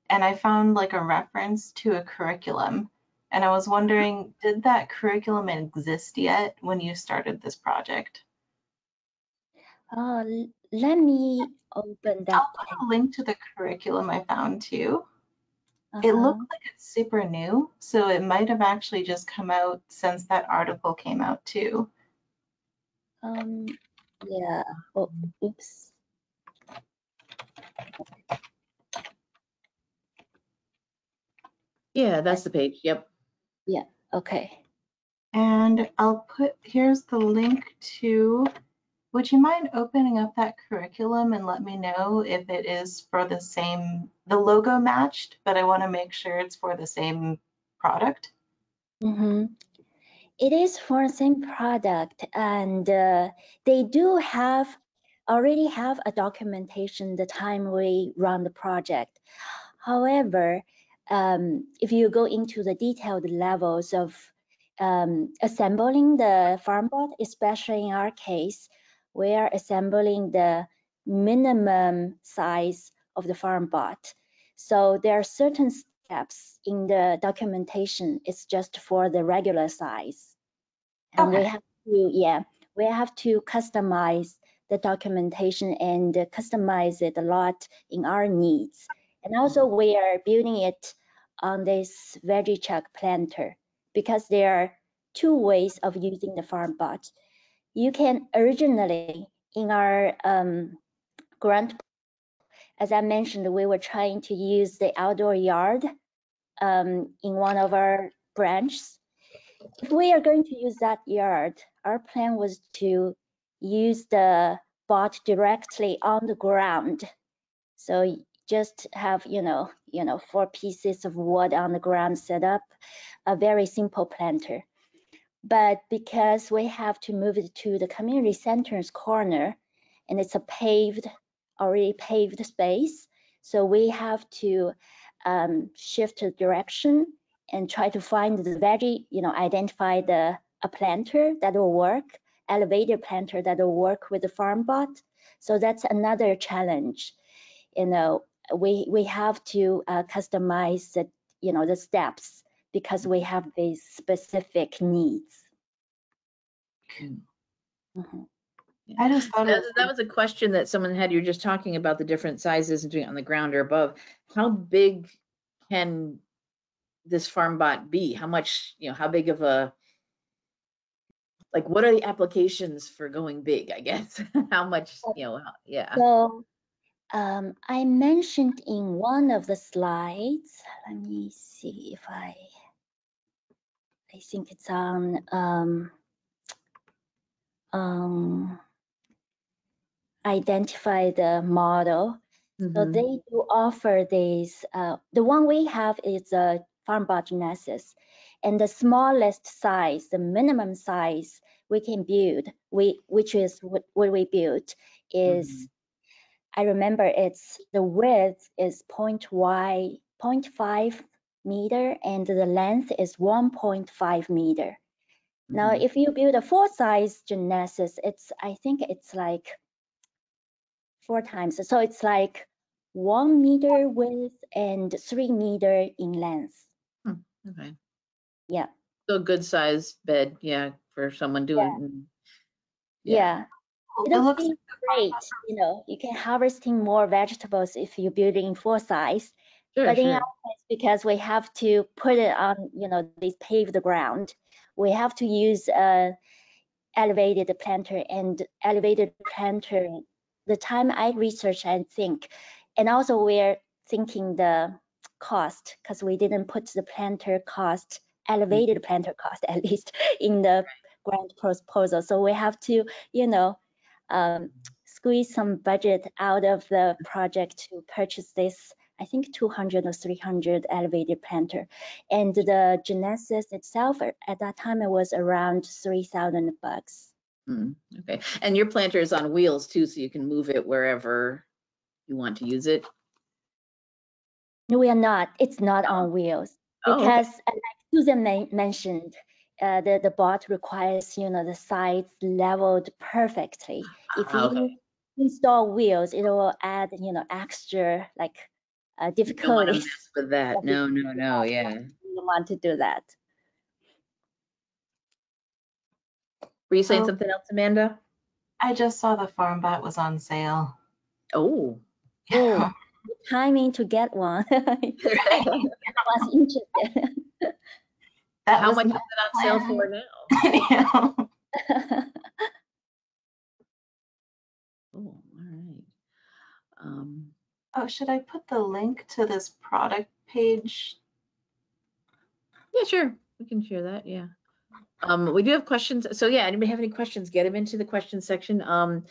And I found like a reference to a curriculum. And I was wondering, did that curriculum exist yet when you started this project? Uh, let me open that. I'll put a link to the curriculum I found too. It Uh-huh. looked like it's super new, so it might have actually just come out since that article came out too. Um, yeah. Oh, oops. Yeah, that's the page. Yep. Yeah, okay. And I'll put, here's the link to, would you mind opening up that curriculum and let me know if it is for the same, the logo matched, but I want to make sure it's for the same product? Mm-hmm. It is for the same product, and uh, they do have already have a documentation the time we run the project. However, um, if you go into the detailed levels of um, assembling the farm FarmBot, especially in our case, we are assembling the minimum size of the farm FarmBot. So there are certain steps in the documentation. It's just for the regular size. And we have to, yeah, we have to customize the documentation and customize it a lot in our needs. And also we are building it on this VegTrug planter because there are two ways of using the FarmBot. You can originally in our um, grant, as I mentioned, we were trying to use the outdoor yard um, in one of our branches. If we are going to use that yard, our plan was to use the bot directly on the ground. So just have, you know, you know, four pieces of wood on the ground set up, a very simple planter. But because we have to move it to the community center's corner and it's a paved, already paved space, so we have to um, shift the direction and try to find the veggie, you know, identify the a planter that will work, elevated planter that will work with the farm bot. So that's another challenge. You know, we we have to uh, customize the, you know, the steps because we have these specific needs. Mm. Mhm. I just thought That, that was a question that someone had. You're just talking about the different sizes and doing it on the ground or above. How big can this farm bot be? How much, you know, how big of a, like, what are the applications for going big, I guess? How much, you know, how- yeah. So um, I mentioned in one of the slides, let me see if I, I think it's on, um, um, identify the model. So Mhm. they do offer these, uh, the one we have is a FarmBot Genesis. And the smallest size, the minimum size we can build, we, which is what, what we built is, I remember it's, the width is point y, 0.5 meter and the length is 1.5 meter. Now, Mhm. if you build a full size Genesis, it's, I think it's like four times. So it's like one meter width and three meter in length. Okay. Yeah. So good size bed, yeah, for someone doing. Yeah. It looks be great. You know, you can harvesting more vegetables if you build it in full size. Sure, But in sure. our case, because we have to put it on, you know, this paved ground, we have to use a elevated planter and elevated planter. The time I research and think, and also we're thinking the cost because we didn't put the planter cost, elevated mm-hmm. planter cost at least in the grant proposal. So we have to, you know, um, squeeze some budget out of the project to purchase this I think 200 or 300 elevated planter. And the Genesis itself at that time it was around 3,000 bucks. Mm, Okay, and your planter is on wheels too, so you can move it wherever you want to use it? No, we are not. It's not on wheels Oh, okay. because uh, like Susan mentioned, uh, the, the bot requires, you know, the sides leveled perfectly. If Ah, okay. you install wheels, it will add, you know, extra like uh, You don't difficulties. With that, no, no, no, yeah. You don't want to do that. Were you saying Oh. something else, Amanda? I just saw the farm bot was on sale. Oh. Oh, timing to get one. I was interested. That How much is it on sale for now? Oh, all right. Um, oh, should I put the link to this product page? yeah, sure, we can share that, yeah. Um, we do have questions, so yeah, anybody have any questions, get them into the question section. Um,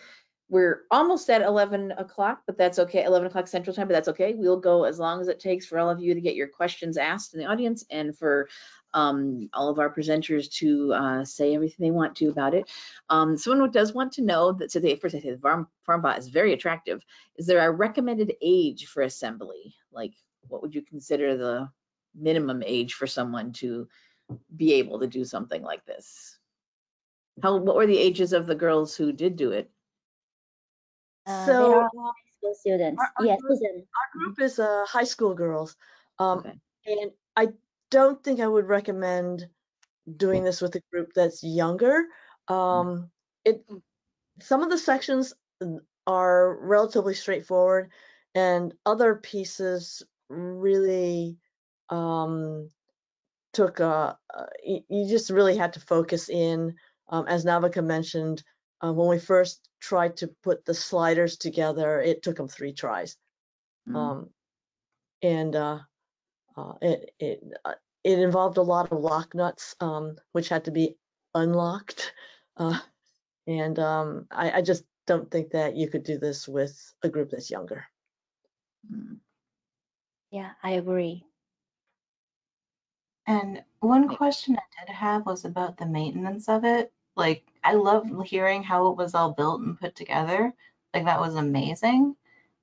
we're almost at eleven o'clock, but that's okay, eleven o'clock central time, but that's okay. We'll go as long as it takes for all of you to get your questions asked in the audience and for um, all of our presenters to uh, say everything they want to about it. Um, someone who does want to know that, so they, first I say the farm, farm bot is very attractive. Is there a recommended age for assembly? Like, what would you consider the minimum age for someone to be able to do something like this? How, what were the ages of the girls who did do it? Uh, they So are all high school students. our- our Yes, group- our group is uh, high school girls. Um, Okay. and I don't think I would recommend doing this with a group that's younger. Um, it some of the sections are relatively straightforward and other pieces really um, took a, uh, you, you just really had to focus in um, as Navika mentioned uh, when we first tried to put the sliders together it took them three tries Mm. um, and uh, uh, it it uh, it involved a lot of lock nuts um, which had to be unlocked uh, and um, I, I just don't think that you could do this with a group that's younger. Mm. Yeah, I agree. And one question I did have was about the maintenance of it. Like, I love hearing how it was all built and put together. Like, that was amazing.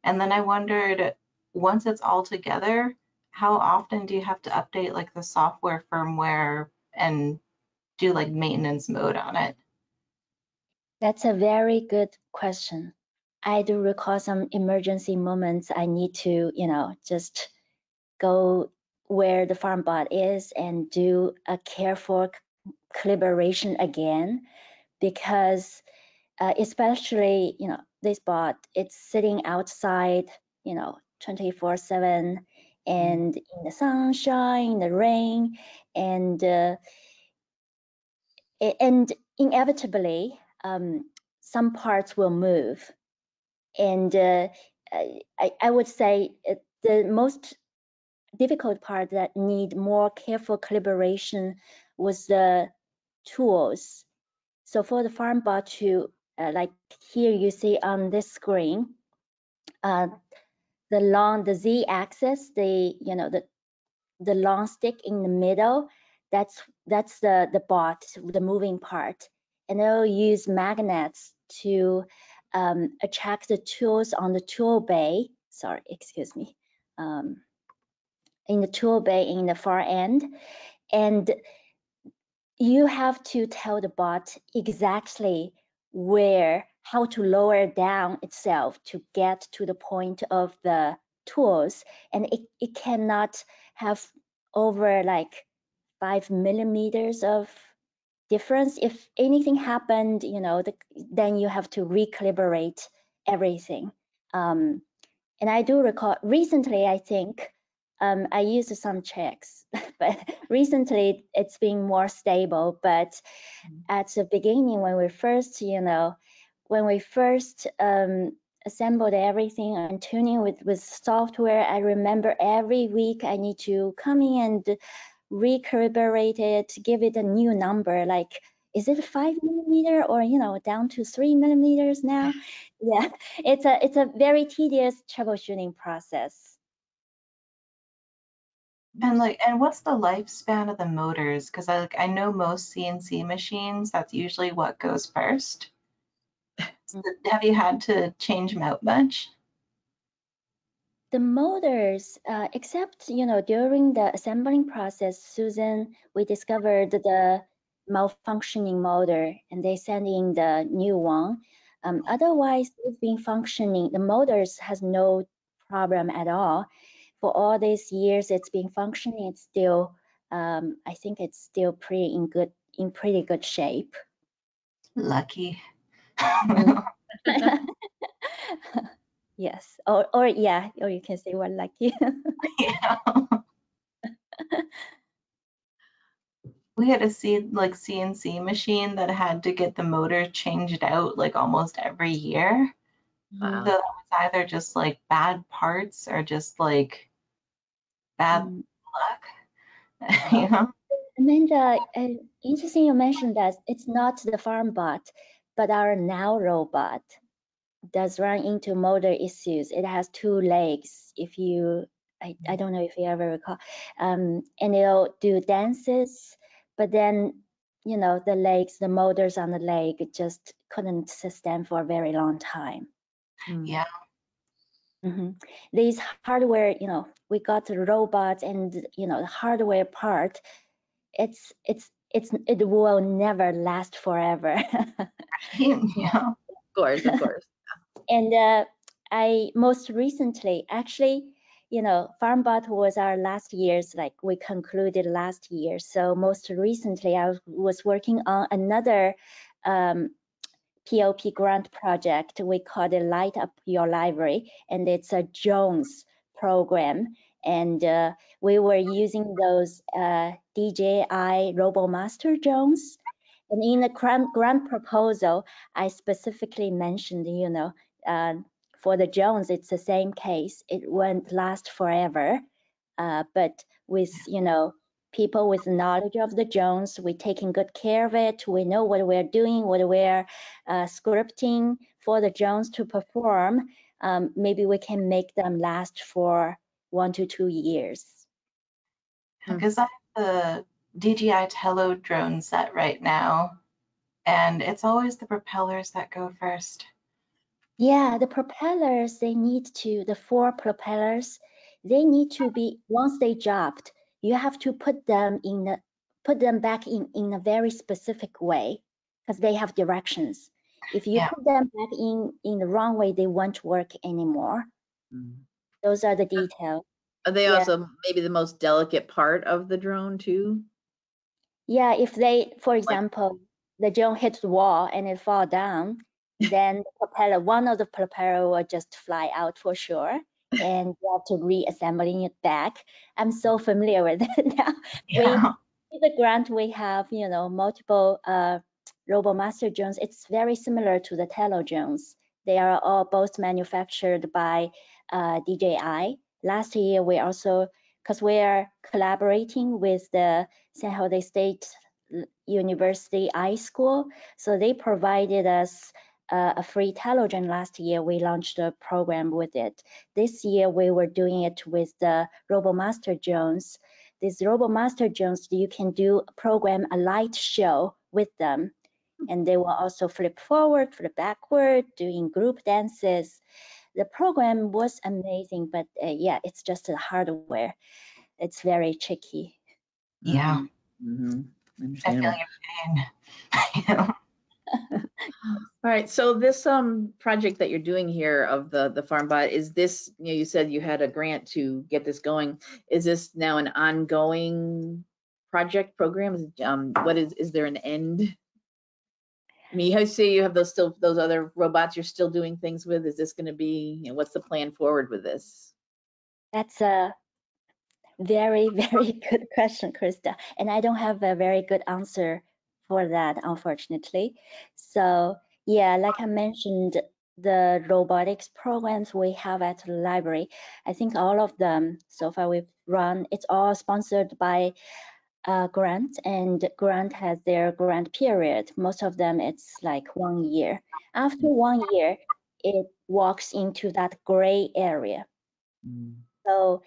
And then I wondered, once it's all together, how often do you have to update like the software firmware and do like maintenance mode on it? That's a very good question. I do recall some emergency moments I need to, you know, just go where the farm bot is and do a careful calibration again because uh, especially, you know, this bot, it's sitting outside, you know, 24 7 and in the sunshine, in the rain, and uh, and inevitably um, some parts will move. And uh, I, I would say the most difficult part that need more careful calibration was the tools. So for the farm bot to uh, like here you see on this screen uh, the long the z axis the you know the the long stick in the middle, that's that's the the bot, the moving part, and they'll use magnets to um, attract the tools on the tool bay. Sorry, excuse me. Um, in the tool bay in the far end, and you have to tell the bot exactly where how to lower down itself to get to the point of the tools. And it, it cannot have over like five millimeters of difference. If anything happened you know the, then you have to recalibrate everything. Um, and i do recall recently i think um, I used some checks, but recently it's been more stable. But at the beginning, when we first, you know, when we first um, assembled everything and tuning with with software, I remember every week I need to come in and recalibrate it, give it a new number, like is it five millimeter or you know down to three millimeters now? Yeah, it's a it's a very tedious troubleshooting process. And like, and what's the lifespan of the motors? Because I like, I know most CNC machines, that's usually what goes first. Have you had to change them out much? The motors, uh, except you know during the assembling process, Susan, we discovered the malfunctioning motor, and they sent in the new one. Um, otherwise, it's been functioning. The motors has no problem at all. For all these years, it's been functioning. It's still, um, I think it's still pretty in good, in pretty good shape. Lucky. yes, or or yeah, or you can say we're lucky. yeah. We had a C like CNC machine that had to get the motor changed out like almost every year. Wow. So that was either just like bad parts or just like bad Mm. luck. you know? Amanda, uh, interesting you mentioned that it's not the farm bot, but our NAO robot does run into motor issues. It has two legs. If you, I, I don't know if you ever recall, um, and it'll do dances, but then, you know, the legs, the motors on the leg just couldn't sustain for a very long time. Mm. Yeah. hmm These hardware, you know, we got the robots and you know the hardware part. It's it's it's it will never last forever. yeah. Of course, of course. and uh, I most recently, actually, you know, FarmBot was our last year's, like we concluded last year. So most recently, I was- working on another um, POP grant project. We call it Light Up Your Library, and it's a Jones program. And uh, we were using those uh, DJI RoboMaster drones. And in the grant, grant proposal, I specifically mentioned, you know, uh, for the drones, it's the same case. It won't last forever, uh, but with, you know, people with knowledge of the drones. We're taking good care of it. We know what we're doing, what we're uh, scripting for the drones to perform. Um, maybe we can make them last for one to two years. Hmm. Because I have the DJI Tello drone set right now, and it's always the propellers that go first. Yeah, the propellers, they need to, the four propellers, they need to be, once they dropped, you have to put them in the, put them back in, in a very specific way because they have directions. If you Yeah. put them back in, in the wrong way, they won't work anymore. Mm. Those are the details. Are they Yeah. also maybe the most delicate part of the drone too? Yeah, if they, for example, the drone hits the wall and it fall down, then the propeller, one of the propeller will just fly out for sure. And you have to reassembling it back. I'm so familiar with it now. Yeah. In the grant, we have, you know, multiple uh, RoboMaster drones. It's very similar to the Tello drones. They are all both manufactured by uh, DJI. Last year, we also, because we are collaborating with the San Jose State University iSchool, so they provided us uh, a free telegen last year. We launched a program with it. This year, we were doing it with the RoboMaster drones. These RoboMaster drones, you can do a program a light show with them, and they will also flip forward, flip backward, doing group dances. The program was amazing, but uh, yeah, it's just the hardware. It's very tricky. Yeah. Mm-hmm. I feel your pain. You know? All right, so this um project that you're doing here of the the farm bot is this, you know, you said you had a grant to get this going. Is this now an ongoing project program? Is it, um what is is there an end? I mean, you say you have those still those other robots you're still doing things with. Is this going to be, you know, what's the plan forward with this? That's a very, very good question, Christa. And I don't have a very good answer for that, unfortunately. So, yeah, like I mentioned, the robotics programs we have at the library, I think all of them so far we've run, it's all sponsored by uh, grant and grant has their grant period. Most of them it's like one year. After one year, it walks into that gray area. Mm. So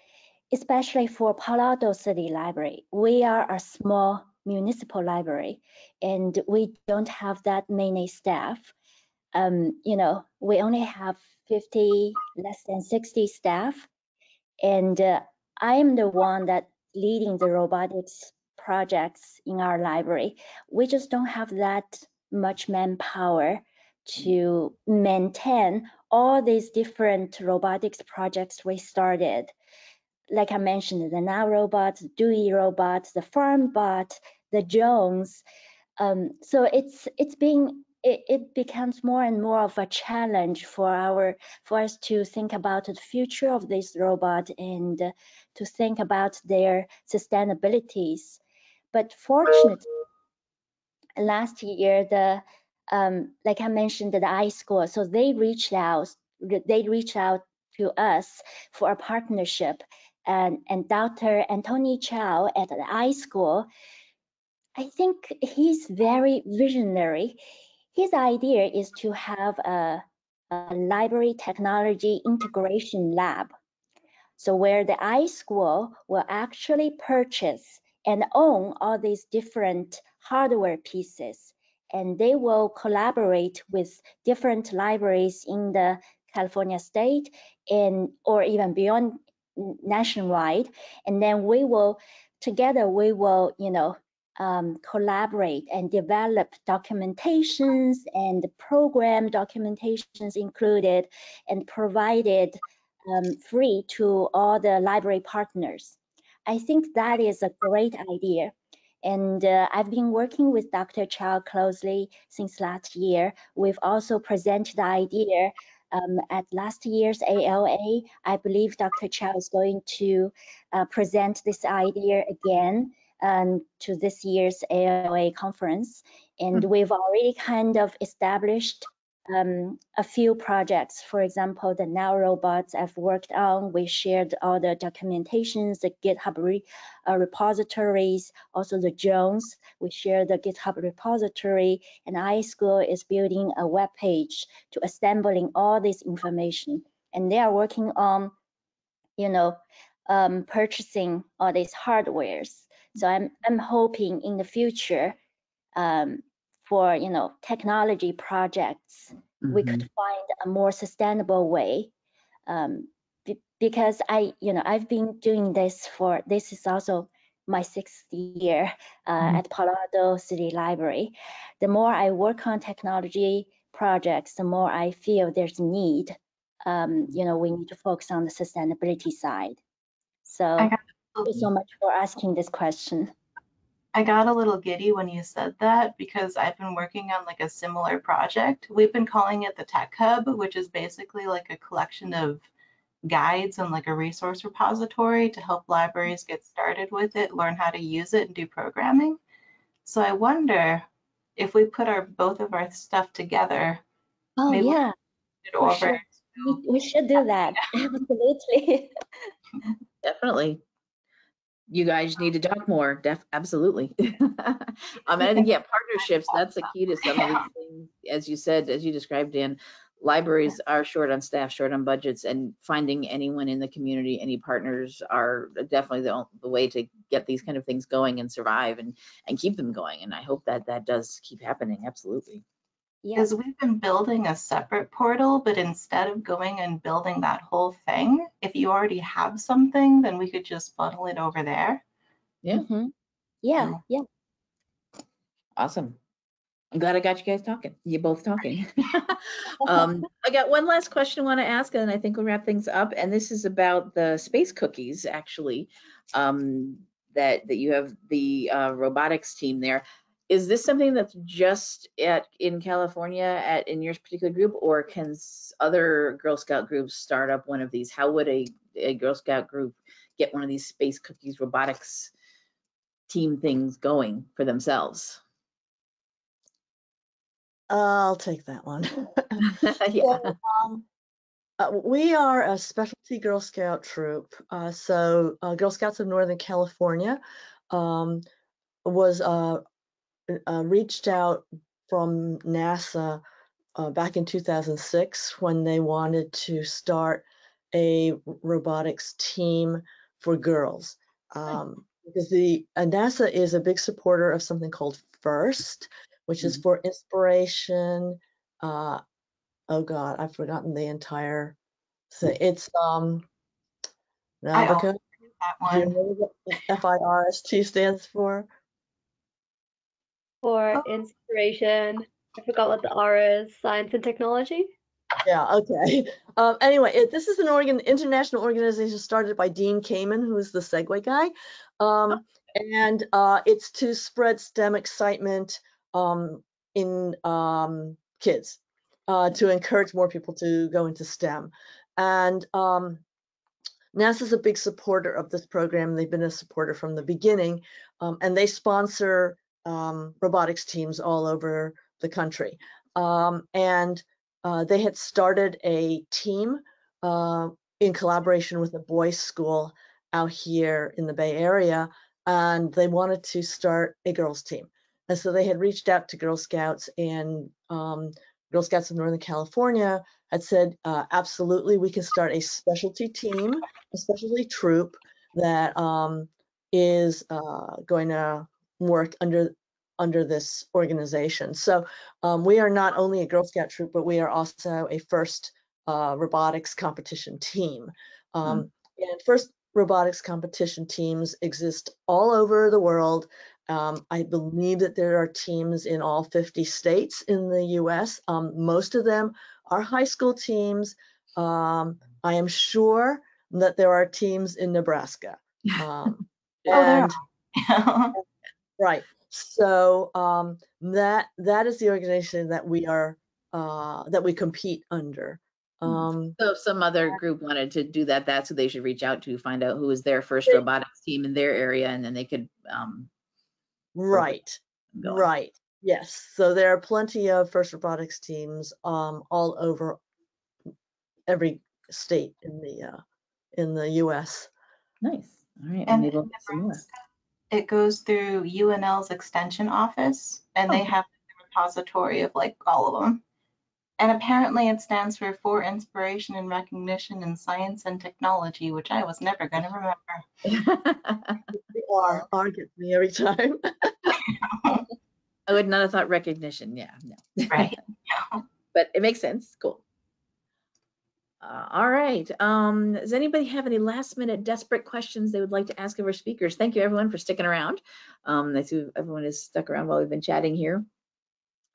especially for Palo Alto City Library, we are a small municipal library and we don't have that many staff. Um, you know, we only have 50, less than 60 staff. And uh, I am the one that leading the robotics projects in our library. We just don't have that much manpower to maintain all these different robotics projects we started like I mentioned, the NAO robots, Dewey robots, the farm bot, the drones. Um, so it's it's being it, it becomes more and more of a challenge for our for us to think about the future of this robot and to think about their sustainabilities. But fortunately, last year the um, like I mentioned the iSchool, so they reached out they reached out to us for a partnership and, and Dr. Anthony Chow at the iSchool, I think he's very visionary. His idea is to have a, a library technology integration lab. So where the iSchool will actually purchase and own all these different hardware pieces, and they will collaborate with different libraries in the California state and or even beyond nationwide. And then we will together we will you know um, collaborate and develop documentations and program documentations included and provided um, free to all the library partners i think that is a great idea And uh, I've been working with Dr. Chow closely since last year. We've also presented the idea um, at last year's ALA. I believe Dr. Chow is going to uh, present this idea again um, to this year's ALA conference. And we've already kind of established um, a few projects. For example, the NAO robots I've worked on, we shared all the documentations, the GitHub re, uh, repositories, also the drones, we share the GitHub repository, and iSchool is building a web page to assembling all this information. And they are working on, you know, um, purchasing all these hardwares. So I'm, I'm hoping in the future, um, for you know technology projects we could Mhm. find a more sustainable way. Um, be- because i you know i've been doing this for this is also my sixth year uh, Mhm. at palo alto city library. The more i work on technology projects the more i feel there's need um, you know we need to focus on the sustainability side. So thank you so much for asking this question I got a little giddy when you said that because I've been working on like a similar project. We've been calling it the Tech Hub, which is basically like a collection of guides and like a resource repository to help libraries get started with it, learn how to use it and do programming. So I wonder if we put our both of our stuff together, oh Maybe we yeah over sure. we, we should do that absolutely Definitely. You guys need to talk more, def, absolutely. Um, and I think, yeah, partnerships, that's the key to some of these things. As you said, as you described, Dan, libraries are short on staff, short on budgets, and finding anyone in the community, any partners are definitely the, the way to get these kind of things going and survive and, and keep them going. And I hope that that does keep happening, absolutely. Yeah Because we've been building a separate portal, but instead of going and building that whole thing, if you already have something, then we could just funnel it over there. Yeah. Mhm. yeah Yeah. yeah Awesome. I'm glad I got you guys talking. You both talking. um, I got one last question I want to ask, and I think we'll wrap things up. And this is about the space cookies, actually, um, that that you have the uh, robotics team there. Is this something that's just at in California at in your particular group, or can other Girl Scout groups start up one of these? How would a, a Girl Scout group get one of these space cookies robotics team things going for themselves? I'll take that one. yeah. So, um, uh, we are a specialty Girl Scout troop. Uh, so uh, Girl Scouts of Northern California um, was uh, reached out from NASA uh, back in 2006 when they wanted to start a robotics team for girls. Um, because the uh, NASA is a big supporter of something called FIRST, which is for inspiration. Uh, oh God, I've forgotten the entire thing. It's um, I Navika. That Do you know what FIRST stands for? For Oh. inspiration, I forgot what the R is, science and technology. Yeah, okay. Um, anyway, it, this is an organ, international organization started by Dean Kamen, who is the Segway guy. Um, and uh, it's to spread STEM excitement um, in um, kids, uh, to encourage more people to go into STEM. And um, NASA's a big supporter of this program. They've been a supporter from the beginning, um, and they sponsor um, robotics teams all over the country. Um, and uh, they had started a team uh, in collaboration with a boys' school out here in the Bay Area, and they wanted to start a girls' team. And so they had reached out to Girl Scouts, and um, Girl Scouts of Northern California had said, uh, absolutely, we can start a specialty team, a specialty troop that um, is uh, going to work under under this organization. So um, we are not only a Girl Scout troop, but we are also a FIRST uh, robotics competition team. Um, And FIRST robotics competition teams exist all over the world. Um, I believe that there are teams in all 50 states in the US. Um, most of them are high school teams. Um, I am sure that there are teams in Nebraska. Um, Oh, and. Right. So um, that that is the organization that we are uh, that we compete under. Mm. Um, So if some other group wanted to do that, that's who they should reach out to, find out who is their FIRST robotics team in their area, and then they could um, right. Right. Yes. So there are plenty of FIRST robotics teams um, all over every state in the uh, in the U.S. Nice. All right. And maybe we'll get some more. It goes through UNL's extension office and they Oh. have the repository of like all of them. And apparently it stands for for inspiration and recognition in science and technology, which I was never going to remember. R R gets me every time. I would not have thought recognition. Yeah, no. Right. but it makes sense. Cool. Uh, all right. Um, does anybody have any last minute desperate questions they would like to ask of our speakers? Thank you everyone for sticking around. Um, I see everyone has stuck around while we've been chatting here.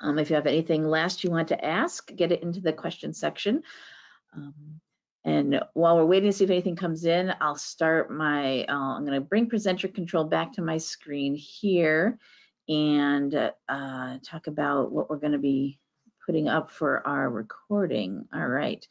Um, if you have anything last you want to ask, get it into the question section. Um, and while we're waiting to see if anything comes in, I'll start my, uh, I'm going to bring presenter control back to my screen here and uh, talk about what we're going to be putting up for our recording. All right.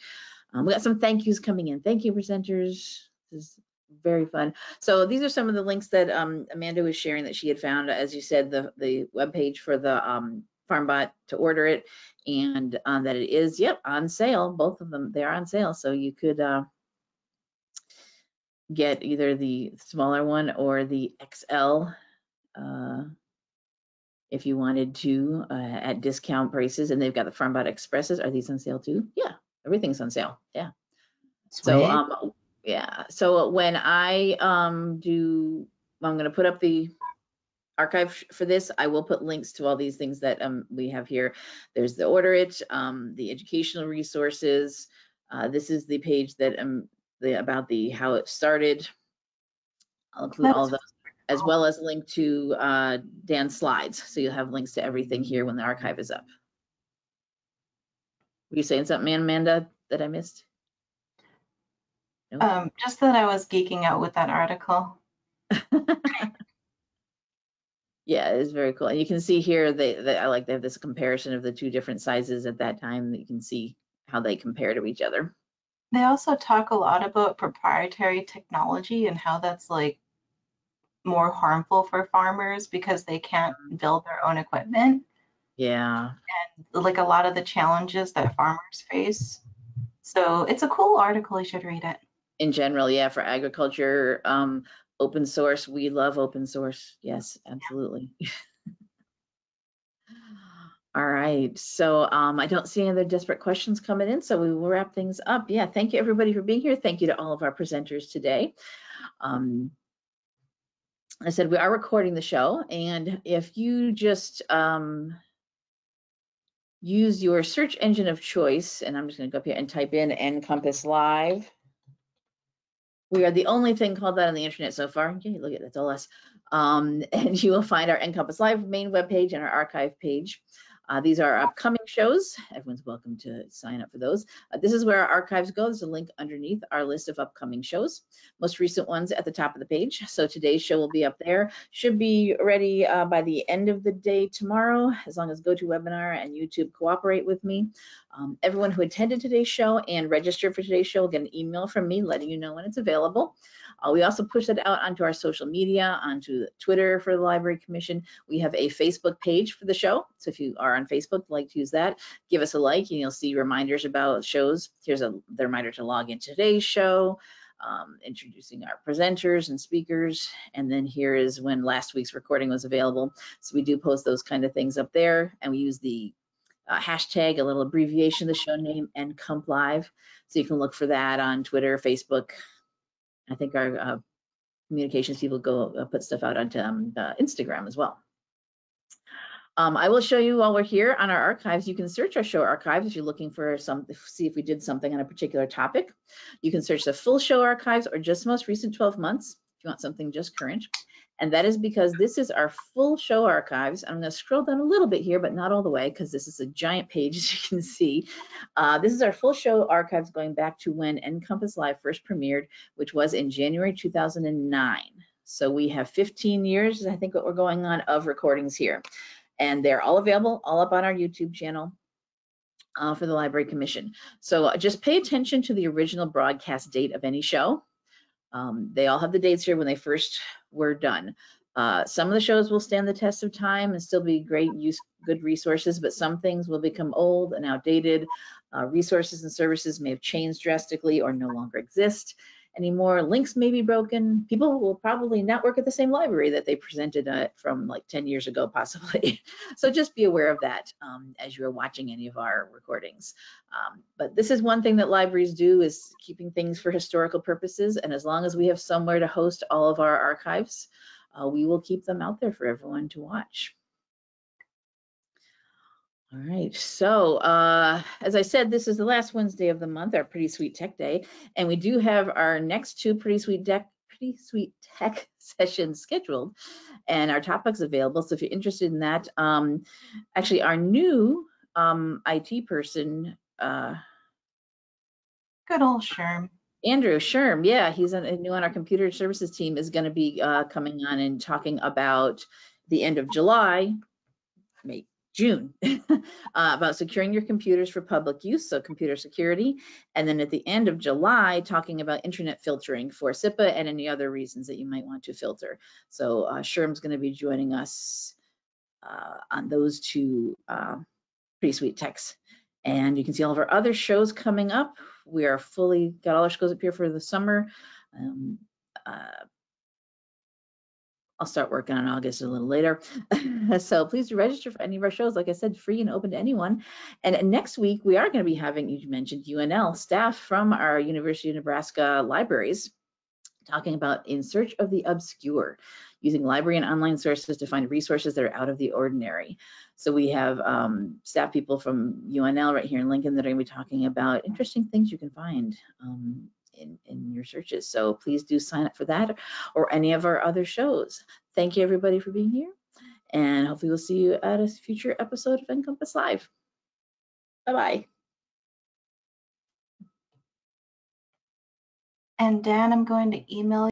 Um, we got some thank yous coming in. Thank you, presenters. This is very fun. So these are some of the links that um, Amanda was sharing that she had found, as you said, the, the webpage for the um, FarmBot to order it and uh, that it is, yep, on sale. Both of them, they're on sale. So you could uh, get either the smaller one or the XL uh, if you wanted to uh, at discount prices. And they've got the FarmBot Expresses. Are these on sale too? Yeah, everything's on sale. Yeah. So um yeah, so when I um do I'm going to put up the archive for this, I will put links to all these things that um we have here. There's the order it, um the educational resources. Uh this is the page that um the about the how it started. I'll include all those as well as a link to uh Dan's slides. So you'll have links to everything here when the archive is up. Were you saying something, Amanda, that I missed? No? Um, just that I was geeking out with that article. Yeah, it's very cool. And you can see here, they, they, I like they have this comparison of the two different sizes at that time. that You can see how they compare to each other. They also talk a lot about proprietary technology and how that's like more harmful for farmers because they can't build their own equipment. Yeah, Like a lot of the challenges that farmers face. So it's a cool article. You should read it. in general, yeah, for agriculture, um, open source, we love open source. Yes, absolutely. All right, so um, I don't see any other desperate questions coming in, so we will wrap things up. Yeah, thank you everybody for being here. Thank you to all of our presenters today. Um, I said we are recording the show, and if you just um, use your search engine of choice, and I'm just going to go up here and type in NCompass Live. We are the only thing called that on the internet so far. Yay, look at that's all us. Um, and you will find our NCompass Live main webpage and our archive page. Uh, these are upcoming shows. Everyone's welcome to sign up for those. Uh, this is where our archives go. There's a link underneath our list of upcoming shows. Most recent ones at the top of the page. So today's show will be up there. Should be ready uh, by the end of the day tomorrow, as long as GoToWebinar and YouTube cooperate with me. Um, everyone who attended today's show and registered for today's show will get an email from me letting you know when it's available. Uh, we also push that out onto our social media, onto Twitter for the Library Commission. We have a Facebook page for the show. So if you are on Facebook, like to use that, give us a like and you'll see reminders about shows. Here's a the reminder to log in today's show, um, introducing our presenters and speakers. And then here is when last week's recording was available. So we do post those kind of things up there and we use the uh, hashtag, a little abbreviation of the show name, NCompLive. So you can look for that on Twitter, Facebook. I think our uh, communications people go uh, put stuff out onto um, uh, Instagram as well. Um, I will show you while we're here on our archives. You can search our show archives if you're looking for some, see if we did something on a particular topic. You can search the full show archives or just most recent 12 months if you want something just current. And that is because this is our full show archives. I'm going to scroll down a little bit here, but not all the way because this is a giant page, as you can see. Uh, this is our full show archives going back to when NCompass Live first premiered, which was in January 2009. So we have 15 years, I think what we're going on, of recordings here. And they're all available, all up on our YouTube channel uh, for the Library Commission. So uh, just pay attention to the original broadcast date of any show. Um, they all have the dates here when they first were done. Uh, some of the shows will stand the test of time and still be great use, good resources, but some things will become old and outdated. Uh, resources and services may have changed drastically or no longer exist anymore. Links may be broken. People will probably not work at the same library that they presented uh, from like 10 years ago, possibly. so just be aware of that um, as you're watching any of our recordings. Um, but this is one thing that libraries do is keeping things for historical purposes. And as long as we have somewhere to host all of our archives, uh, we will keep them out there for everyone to watch. All right, so uh, as I said, this is the last Wednesday of the month, our Pretty Sweet Tech Day, and we do have our next two Pretty Sweet Tech, Pretty Sweet Tech sessions scheduled, and our topics available. So if you're interested in that, um, actually our new um, IT person, uh, Good old Sherm. Andrew Sherm, yeah, he's a, new on our computer services team, is going to be uh, coming on and talking about the end of July, May, June, uh, about securing your computers for public use, so computer security. And then at the end of July, talking about internet filtering for CIPA and any other reasons that you might want to filter. So uh, Sherm's going to be joining us uh, on those two uh, pretty sweet texts. And you can see all of our other shows coming up. We are fully got all our shows up here for the summer. Um, uh, I'll start working on August a little later. so please register for any of our shows. Like I said, free and open to anyone. And next week, we are going to be having, you mentioned UNL staff from our University of Nebraska libraries talking about in search of the obscure, using library and online sources to find resources that are out of the ordinary. So we have um, staff people from UNL right here in Lincoln that are going to be talking about interesting things you can find um, in, in your searches. So please do sign up for that or any of our other shows. Thank you everybody for being here and hopefully we'll see you at a future episode of NCompass Live. Bye-bye. And Dan, I'm going to email